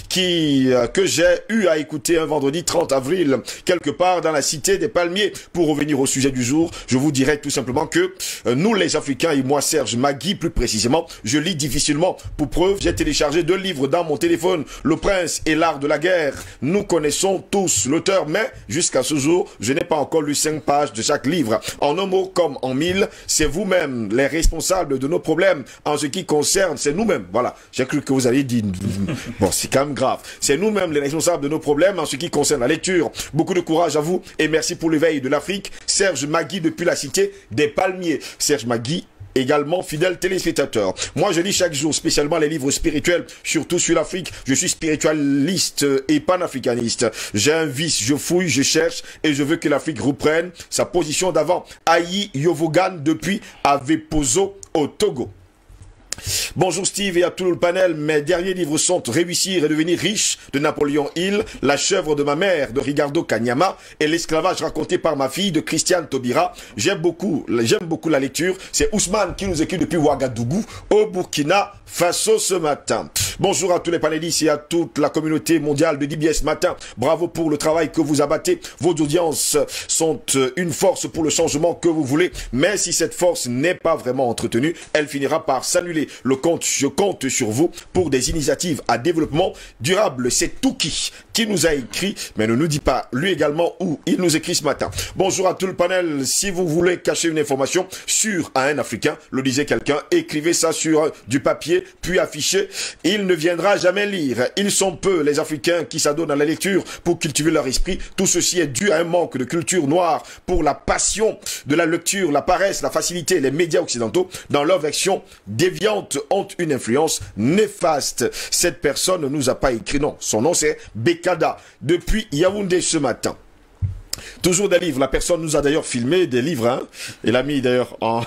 qui, euh, que j'ai eu à écouter un vendredi 30 avril quelque part dans la cité des palmiers. Pour revenir au sujet du jour, je vous dirais tout simplement que euh, nous les Africains et moi Serge Magui plus précisément, je lis difficilement. Pour preuve, j'ai téléchargé deux livres dans mon téléphone, Le Prince et l'art de la guerre. Nous connaissons tous l'auteur, mais jusqu'à ce jour, je n'ai pas encore lu cinq pages de chaque livre. En un mot comme en mille, c'est vous-même les responsables de nos problèmes en ce qui concerne, c'est nous-mêmes. Voilà, j'ai cru que vous alliez dire, bon, c'est quand même grave. C'est nous-mêmes les responsables de nos problèmes en ce qui concerne la lecture. Beaucoup de courage à vous et merci pour l'éveil de l'Afrique. Serge Magui depuis la cité des Palmiers. Serge Magui également fidèle téléspectateur. Moi, je lis chaque jour, spécialement les livres spirituels, surtout sur l'Afrique. Je suis spiritualiste et panafricaniste. J'ai un vice, je fouille, je cherche et je veux que l'Afrique reprenne sa position d'avant. Aïe Yovogan depuis Avepozo au Togo. Bonjour Steve et à tout le panel. Mes derniers livres sont Réussir et devenir riche de Napoléon Hill, La chèvre de ma mère de Ricardo Kanyama et L'esclavage raconté par ma fille de Christiane Tobira. J'aime beaucoup, j'aime beaucoup la lecture. C'est Ousmane qui nous écrit depuis Ouagadougou au Burkina Faso ce matin. Bonjour à tous les panélistes et à toute la communauté mondiale de DBS Matin. Bravo pour le travail que vous abattez. Vos audiences sont une force pour le changement que vous voulez. Mais si cette force n'est pas vraiment entretenue, elle finira par s'annuler. Je compte sur vous pour des initiatives à développement durable. C'est Touki qui nous a écrit, mais ne nous dit pas lui également où il nous écrit ce matin. Bonjour à tout le panel. Si vous voulez cacher une information sur un Africain, le disait quelqu'un, écrivez ça sur du papier, puis affichez. Il ne viendra jamais lire. Ils sont peu, les Africains, qui s'adonnent à la lecture pour cultiver leur esprit. Tout ceci est dû à un manque de culture noire pour la passion de la lecture, la paresse, la facilité. Les médias occidentaux, dans leur version déviante, ont une influence néfaste. Cette personne ne nous a pas écrit, non. Son nom c'est Depuis Yaoundé ce matin. Toujours des livres. La personne nous a d'ailleurs filmé des livres. Hein. Il a mis d'ailleurs en,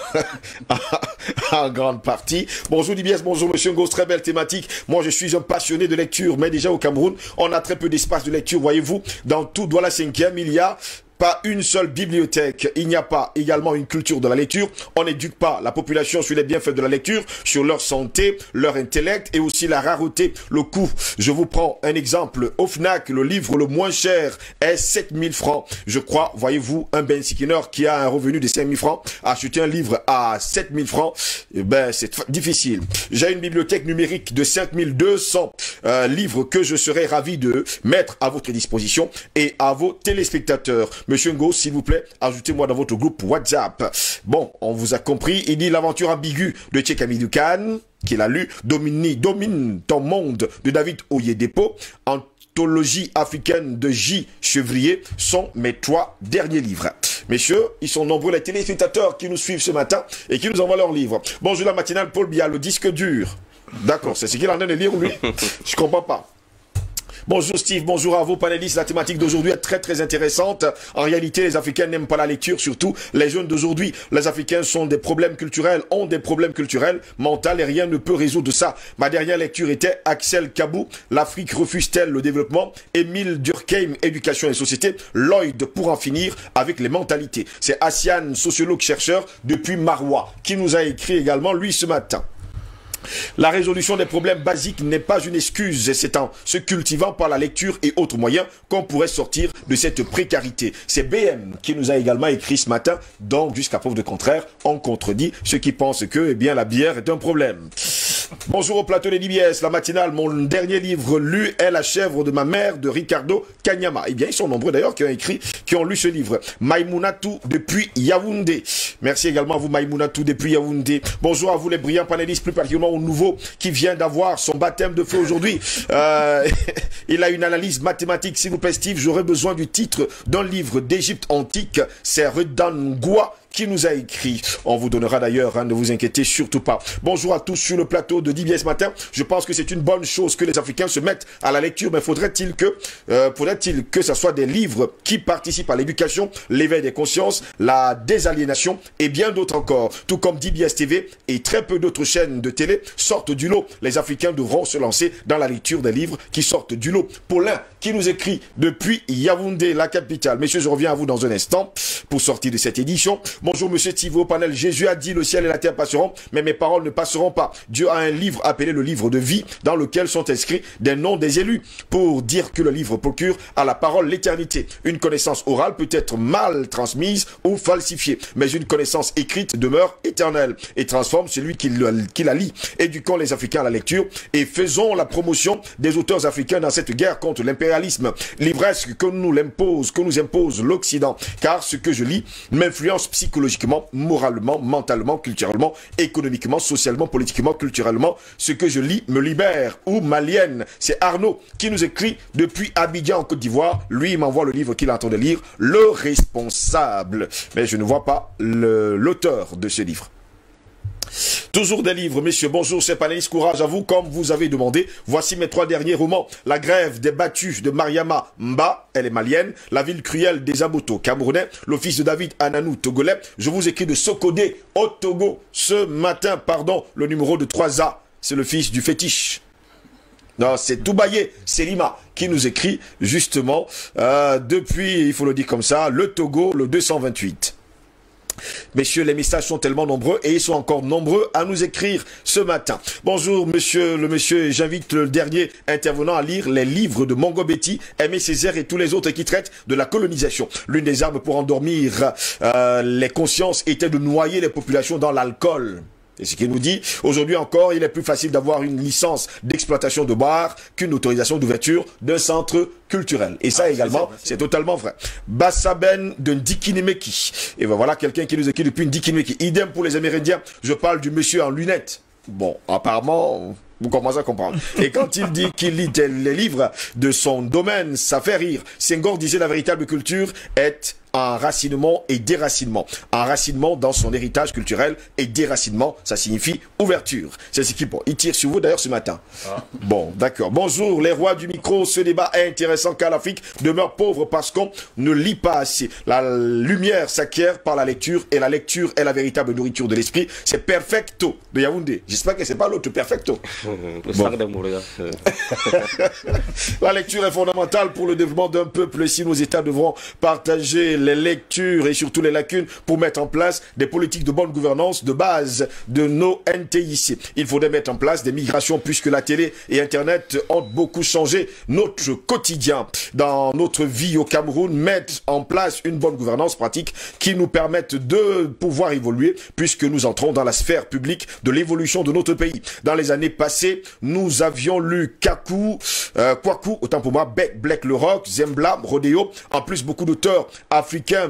grande partie. Bonjour DBS, bonjour Monsieur Ngos, très belle thématique. Moi, je suis un passionné de lecture, mais déjà au Cameroun, on a très peu d'espace de lecture. Voyez-vous, dans tout Douala 5e, il y a pas une seule bibliothèque. Il n'y a pas également une culture de la lecture. On n'éduque pas la population sur les bienfaits de la lecture, sur leur santé, leur intellect et aussi la rareté, le coût. Je vous prends un exemple. Au FNAC, le livre le moins cher est 7000 francs. Je crois, voyez-vous, un Ben Skinner qui a un revenu de 5000 francs, acheter un livre à 7000 francs, eh ben, c'est difficile. J'ai une bibliothèque numérique de 5200 euh, livres que je serais ravi de mettre à votre disposition et à vos téléspectateurs. Monsieur Ngo, s'il vous plaît, ajoutez-moi dans votre groupe WhatsApp. Bon, on vous a compris. Il dit l'aventure ambiguë de Tchekami Dukan, qu'il a lu. Domini, domine ton monde de David Oyedepo. Anthologie africaine de J. Chevrier sont mes trois derniers livres. Messieurs, ils sont nombreux les téléspectateurs qui nous suivent ce matin et qui nous envoient leurs livres. Bonjour la matinale, Paul Biya, le disque dur. D'accord, c'est ce qu'il en a de lire, lui. Je comprends pas. Bonjour Steve, bonjour à vous panélistes. La thématique d'aujourd'hui est très très intéressante. En réalité, les Africains n'aiment pas la lecture, surtout les jeunes d'aujourd'hui. Les Africains sont des problèmes culturels, ont des problèmes culturels, mentaux et rien ne peut résoudre ça. Ma dernière lecture était Axel Kabou, L'Afrique refuse-t-elle le développement? Émile Durkheim, Éducation et Société, Lloyd pour en finir avec les mentalités. C'est Asiane, sociologue chercheur depuis Marois, qui nous a écrit également lui ce matin. La résolution des problèmes basiques n'est pas une excuse, c'est en se cultivant par la lecture et autres moyens qu'on pourrait sortir de cette précarité. C'est BM qui nous a également écrit ce matin, donc jusqu'à preuve de contraire, on contredit ceux qui pensent que eh bien, la bière est un problème. Bonjour au plateau des DBS, la matinale, mon dernier livre lu est La chèvre de ma mère de Ricardo Kanyama. Eh bien, ils sont nombreux d'ailleurs qui ont écrit, qui ont lu ce livre. Maïmounatou depuis Yaoundé. Merci également à vous Maïmounatou depuis Yaoundé. Bonjour à vous les brillants panélistes, plus particulièrement au nouveau qui vient d'avoir son baptême de feu aujourd'hui. Euh, il a une analyse mathématique, s'il vous plaît Steve, j'aurais besoin du titre d'un livre d'Égypte antique. C'est Redan Goua qui nous a écrit. On vous donnera d'ailleurs, hein, ne vous inquiétez surtout pas. Bonjour à tous sur le plateau de DBS matin. Je pense que c'est une bonne chose que les Africains se mettent à la lecture, mais faudrait-il que, euh, faudrait-il que ce soit des livres qui participent à l'éducation, l'éveil des consciences, la désaliénation et bien d'autres encore. Tout comme DBS TV et très peu d'autres chaînes de télé sortent du lot. Les Africains devront se lancer dans la lecture des livres qui sortent du lot. Paulin, qui nous écrit depuis Yaoundé, la capitale. Messieurs, je reviens à vous dans un instant pour sortir de cette édition. Bonjour, monsieur Thibault Panel. Jésus a dit le ciel et la terre passeront, mais mes paroles ne passeront pas. Dieu a un livre appelé le livre de vie dans lequel sont inscrits des noms des élus pour dire que le livre procure à la parole l'éternité. Une connaissance orale peut être mal transmise ou falsifiée, mais une connaissance écrite demeure éternelle et transforme celui qui, la lit. Éduquons les Africains à la lecture et faisons la promotion des auteurs africains dans cette guerre contre l'impérialisme, l'ivresse que nous l'impose, que nous impose l'Occident. Car ce que je lis m'influence psychologiquement, moralement, mentalement, culturellement, économiquement, socialement, politiquement, culturellement. Ce que je lis me libère ou m'aliène. C'est Arnaud qui nous écrit depuis Abidjan en Côte d'Ivoire. Lui, m'envoie le livre qu'il entend de lire, Le responsable. Mais je ne vois pas l'auteur de ce livre. Toujours des livres, messieurs. Bonjour, c'est Panélis Courage à vous, comme vous avez demandé. Voici mes trois derniers romans. La grève des battus de Mariama Mba, elle est malienne. La ville cruelle des Aboto, camerounais. L'office de David Ananou, togolais. Je vous écris de Sokodé, au Togo, ce matin, pardon, le numéro de 3A. C'est le fils du fétiche. Non, c'est Toubaye Selima qui nous écrit justement euh, depuis, il faut le dire comme ça, le Togo, le 228. Messieurs, les messages sont tellement nombreux et ils sont encore nombreux à nous écrire ce matin. Bonjour, monsieur le monsieur. J'invite le dernier intervenant à lire les livres de Mongo Betty, Aimé Césaire et tous les autres qui traitent de la colonisation. L'une des armes pour endormir euh, les consciences était de noyer les populations dans l'alcool. Et ce qu'il nous dit, aujourd'hui encore, il est plus facile d'avoir une licence d'exploitation de bar qu'une autorisation d'ouverture d'un centre culturel. Et ça ah, également, c'est totalement vrai. Bassaben de Ndikinemeki. Et ben voilà quelqu'un qui nous écrit depuis Ndikinemeki. Idem pour les Amérindiens. Je parle du monsieur en lunettes. Bon, apparemment, vous commencez à comprendre. Et quand il dit qu'il lit les livres de son domaine, ça fait rire. Senghor disait la véritable culture est enracinement et déracinement. Enracinement dans son héritage culturel et déracinement, ça signifie ouverture. C'est ce qui, bon, il tire sur vous d'ailleurs ce matin. Ah. Bon, d'accord. Bonjour, les rois du micro. Ce débat est intéressant car l'Afrique demeure pauvre parce qu'on ne lit pas assez. La lumière s'acquiert par la lecture et la lecture est la véritable nourriture de l'esprit. C'est perfecto de Yaoundé. J'espère que c'est pas l'autre perfecto. la lecture est fondamentale pour le développement d'un peuple. Si nos États devront partager les lectures et surtout les lacunes pour mettre en place des politiques de bonne gouvernance de base de nos NTIC. Il faudrait mettre en place des migrations puisque la télé et Internet ont beaucoup changé notre quotidien. Dans notre vie au Cameroun, mettre en place une bonne gouvernance pratique qui nous permette de pouvoir évoluer puisque nous entrons dans la sphère publique de l'évolution de notre pays. Dans les années passées, nous avions lu Kaku, euh, Kwaku, autant pour moi, Black le Rock, Zembla, Rodeo, en plus beaucoup d'auteurs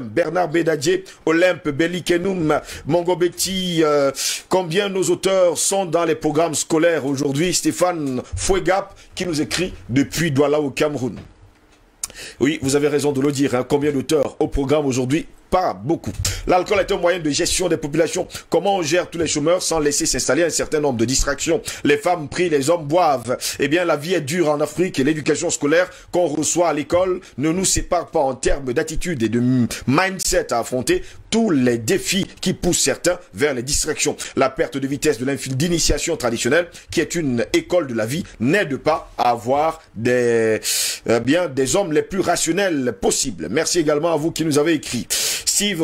Bernard Bédadier, Olympe Bellikenum, Mongobeti, euh, combien nos auteurs sont dans les programmes scolaires aujourd'hui, Stéphane Fouegap qui nous écrit depuis Douala au Cameroun. Oui, vous avez raison de le dire. Hein. Combien d'auteurs au programme aujourd'hui? Pas beaucoup. L'alcool est un moyen de gestion des populations. Comment on gère tous les chômeurs sans laisser s'installer un certain nombre de distractions? Les femmes prient, les hommes boivent. Eh bien, la vie est dure en Afrique et l'éducation scolaire qu'on reçoit à l'école ne nous sépare pas en termes d'attitude et de mindset à affronter tous les défis qui poussent certains vers les distractions. La perte de vitesse de d'initiation traditionnelle, qui est une école de la vie, n'aide pas à avoir des, euh, bien, des hommes les plus rationnels possibles. Merci également à vous qui nous avez écrit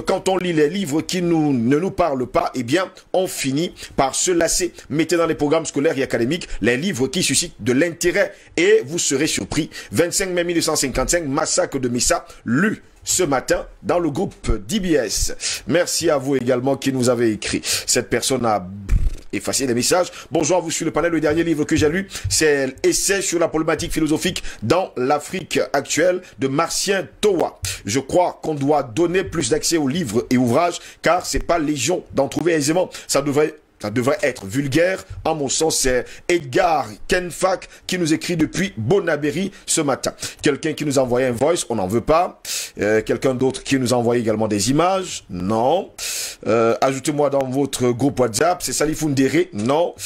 quand on lit les livres qui nous, ne nous parlent pas, eh bien, on finit par se lasser. Mettez dans les programmes scolaires et académiques les livres qui suscitent de l'intérêt et vous serez surpris. 25 mai 1955, massacre de Missa, lu ce matin dans le groupe DBS. Merci à vous également qui nous avez écrit. Cette personne a effacer les messages. Bonjour vous sur le panel. Le dernier livre que j'ai lu, c'est Essai sur la problématique philosophique dans l'Afrique actuelle de Martien Towa. Je crois qu'on doit donner plus d'accès aux livres et ouvrages car c'est pas légion d'en trouver aisément. Ça devrait Ça devrait être vulgaire. À mon sens, c'est Edgar Kenfak qui nous écrit depuis Bonaberry ce matin. Quelqu'un qui nous a un voice, on n'en veut pas. Euh, Quelqu'un d'autre qui nous a envoyé également des images, non. Euh, Ajoutez-moi dans votre groupe WhatsApp, c'est Salifundere, non.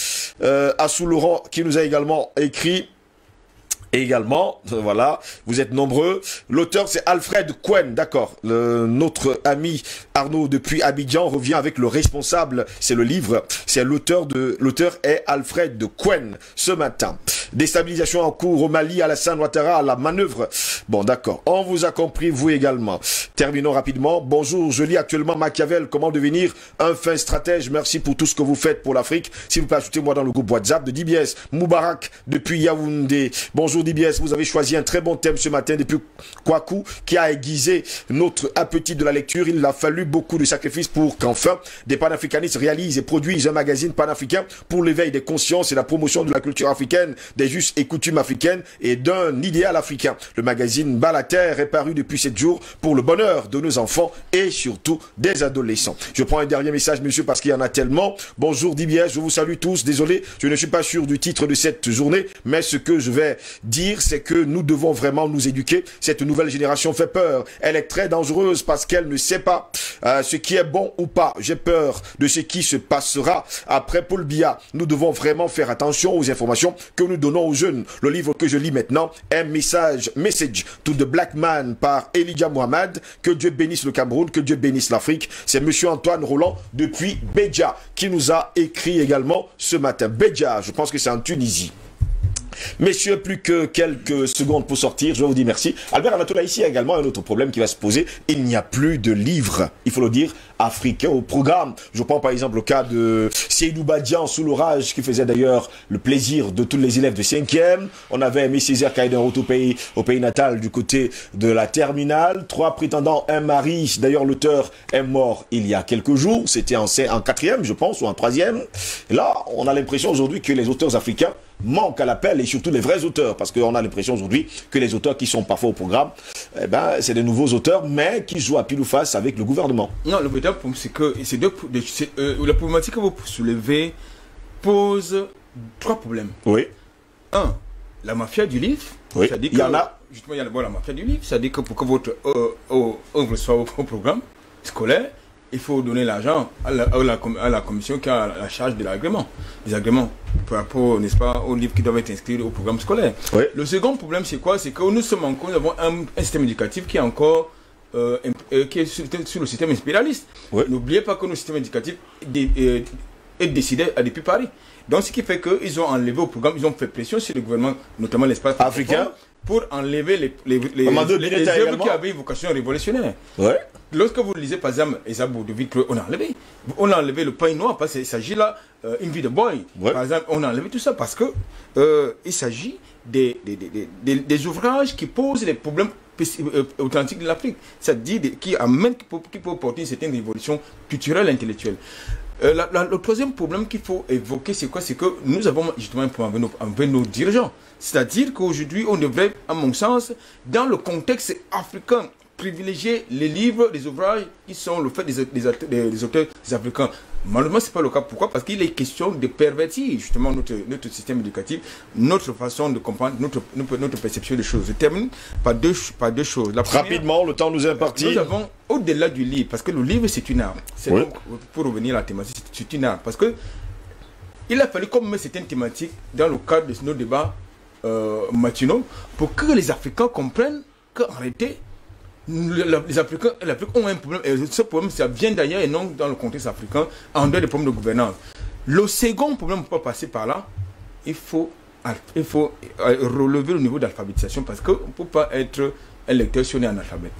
Euh, Laurent qui nous a également écrit et également, euh, voilà, vous êtes nombreux. L'auteur, c'est Alfred Quen, d'accord. Notre ami Arnaud depuis Abidjan revient avec le responsable. C'est le livre. C'est l'auteur de, l'auteur est Alfred Quen ce matin. Déstabilisation en cours au Mali, Alassane Ouattara à la manœuvre. Bon, d'accord. On vous a compris, vous également. Terminons rapidement. Bonjour, je lis actuellement Machiavel, comment devenir un fin stratège? Merci pour tout ce que vous faites pour l'Afrique. S'il vous plaît, ajoutez-moi dans le groupe WhatsApp de DBS. Moubarak depuis Yaoundé. Bonjour DBS, vous avez choisi un très bon thème ce matin depuis Kwaku qui a aiguisé notre appétit de la lecture. Il a fallu beaucoup de sacrifices pour qu'enfin des panafricanistes réalisent et produisent un magazine panafricain pour l'éveil des consciences et la promotion de la culture africaine, des us et coutumes africaines et d'un idéal africain. Le magazine Balater est paru depuis sept jours pour le bonheur de nos enfants et surtout des adolescents. Je prends un dernier message, monsieur, parce qu'il y en a tellement. Bonjour DBS, je vous salue tous. Désolé, je ne suis pas sûr du titre de cette journée, mais ce que je vais dire, c'est que nous devons vraiment nous éduquer. Cette nouvelle génération fait peur. Elle est très dangereuse parce qu'elle ne sait pas euh, ce qui est bon ou pas. J'ai peur de ce qui se passera après Paul Biya. Nous devons vraiment faire attention aux informations que nous donnons aux jeunes. Le livre que je lis maintenant est Message, Message to the Black Man par Elijah Mohamed. Que Dieu bénisse le Cameroun, que Dieu bénisse l'Afrique. C'est monsieur Antoine Roland depuis Béja qui nous a écrit également ce matin. Béja, je pense que c'est en Tunisie. Messieurs, plus que quelques secondes pour sortir, je vous dis merci. Albert Anatola, ici, a également un autre problème qui va se poser. Il n'y a plus de livres, il faut le dire, africains au programme. Je prends par exemple le cas de Seydou Badian sous l'orage, qui faisait d'ailleurs le plaisir de tous les élèves de 5e. On avait Aimé Césaire route au pays, au pays natal du côté de la terminale. Trois prétendants, un mari. D'ailleurs, l'auteur est mort il y a quelques jours. C'était en, en quatrième, je pense, ou en troisième. Et là, on a l'impression aujourd'hui que les auteurs africains manquent à l'appel et surtout les vrais auteurs parce qu'on a l'impression aujourd'hui que les auteurs qui sont parfois au programme eh ben, c'est des nouveaux auteurs mais qui jouent à pile ou face avec le gouvernement. Non, le véritable problème c'est que c'est deux, euh, la problématique que vous soulevez pose trois problèmes. Oui. Un, la mafia du livre. Oui. Il y en a. Justement, il y a la mafia du livre. C'est-à-dire que pour que votre euh, œuvre soit au programme scolaire, il faut donner l'argent à la, à, la, commission qui a la charge de l'agrément. Les agréments par rapport, n'est-ce pas, aux livres qui doivent être inscrits au programme scolaire. Le second problème, c'est quoi? C'est que nous sommes encore, nous avons un, système éducatif qui est encore euh, euh, qui est sur, le système impérialiste. N'oubliez pas que notre système éducatif est, est décidé depuis Paris. Donc, ce qui fait qu'ils ont enlevé au programme, ils ont fait pression sur le gouvernement, notamment l'espace africain, pour enlever les, les, les, les œuvres qui avaient une vocation révolutionnaire. Ouais. Lorsque vous lisez par exemple Esabou de Victor, on a enlevé. On a enlevé le pain noir parce qu'il s'agit là, euh, une vie de boy. Par exemple, on a enlevé tout ça parce que euh, il s'agit des, des, des, des, ouvrages qui posent les problèmes euh, authentiques de l'Afrique. C'est-à-dire qui amènent, qui peuvent, qui porter une certaine révolution culturelle, intellectuelle. Euh, le troisième problème qu'il faut évoquer, c'est quoi? C'est que nous avons justement un problème avec nos, nos dirigeants. C'est-à-dire qu'aujourd'hui, on devrait, à mon sens, dans le contexte africain, privilégier les livres, les ouvrages qui sont le fait des, des, auteurs africains. Malheureusement, ce n'est pas le cas. Pourquoi? Parce qu'il est question de pervertir justement notre, notre système éducatif, notre façon de comprendre, notre, notre, perception des choses. Je termine par deux, par deux choses. Rapidement, le temps nous est imparti. Nous avons, au-delà du livre, parce que le livre, c'est une arme. pour revenir à la thématique, c'est une arme. Parce que il a fallu comme certaines thématiques dans le cadre de nos débats matinaux pour que les Africains comprennent qu'en réalité, les Africains, ont un problème, et ce problème, ça vient d'ailleurs et non dans le contexte africain, en dehors des problèmes de gouvernance. Le second problème pour passer par là, il faut, il faut euh, relever le niveau d'alphabétisation parce qu'on ne peut pas être un lecteur si on est analphabète.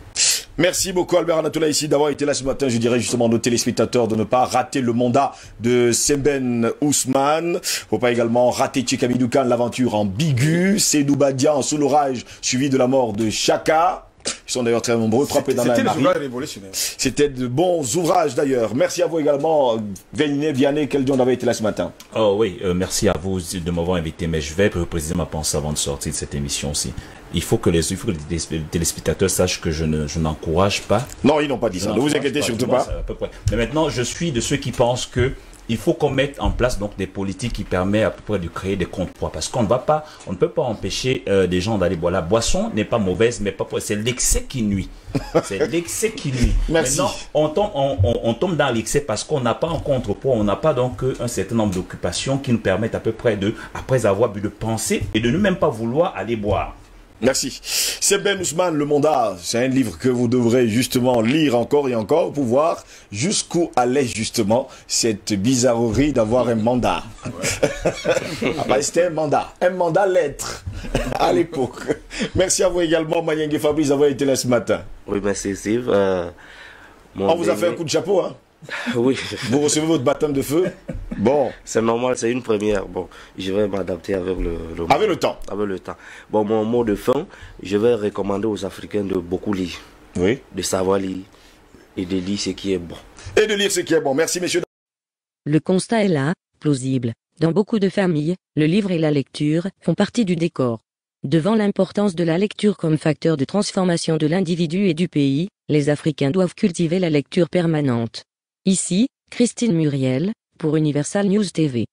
Merci beaucoup Albert Anatola ici d'avoir été là ce matin. Je dirais justement à nos téléspectateurs de ne pas rater le mandat de Semben Ousmane. Faut pas également rater Tchikamidou l'aventure en Bigu. Badian sous l'orage suivi de la mort de Chaka. Ils sont d'ailleurs très nombreux, frappés dans la C'était des révolutionnaires. C'était de bons ouvrages d'ailleurs. Merci à vous également, Véniné, Vianney, quel on avait été là ce matin? Oh oui, euh, merci à vous de m'avoir invité, mais je vais préciser ma pensée avant de sortir de cette émission aussi. Il faut que les, il faut que les téléspectateurs sachent que je ne, je n'encourage pas. Non, ils n'ont pas dit ça. Ne vous inquiétez surtout pas. Mais maintenant, je suis de ceux qui pensent que il faut qu'on mette en place donc des politiques qui permettent à peu près de créer des comptes poids parce qu'on ne va pas, on ne peut pas empêcher euh, des gens d'aller boire. La boisson n'est pas mauvaise, mais pas c'est l'excès qui nuit. C'est l'excès qui nuit. Merci. Maintenant, on tombe, on, on- on tombe dans l'excès parce qu'on n'a pas un contrepoids, on n'a pas donc euh, un certain nombre d'occupations qui nous permettent à peu près de, après avoir bu, de penser et de ne même pas vouloir aller boire. Merci. C'est Ben Ousmane, Le Mandat. C'est un livre que vous devrez justement lire encore et encore pour voir jusqu'où allait justement cette bizarrerie d'avoir un mandat. ah bah, c'était un mandat. Un mandat lettre à l'époque. Merci à vous également, Mayeng et Fabrice, d'avoir été là ce matin. Oui, merci Steve. Euh, On vous a fait un coup de chapeau, hein. Oui, Vous recevez votre baptême de feu. Bon, c'est normal, c'est une première. Bon, je vais m'adapter avec le, le avec le temps. avec le temps. Bon, mon mot de fin, je vais recommander aux Africains de beaucoup lire, Oui. de savoir lire et de lire ce qui est bon. Et de lire ce qui est bon. Merci, messieurs. Le constat est là, plausible. Dans beaucoup de familles, le livre et la lecture font partie du décor. Devant l'importance de la lecture comme facteur de transformation de l'individu et du pays, les Africains doivent cultiver la lecture permanente. Ici, Christine Muriel, pour Universal News TV.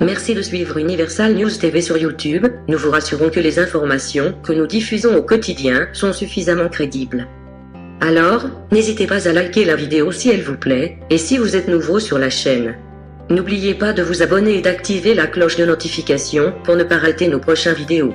Merci de suivre Universal News TV sur YouTube. Nous vous rassurons que les informations que nous diffusons au quotidien sont suffisamment crédibles. Alors, n'hésitez pas à liker la vidéo si elle vous plaît, et si vous êtes nouveau sur la chaîne. N'oubliez pas de vous abonner et d'activer la cloche de notification pour ne pas rater nos prochaines vidéos.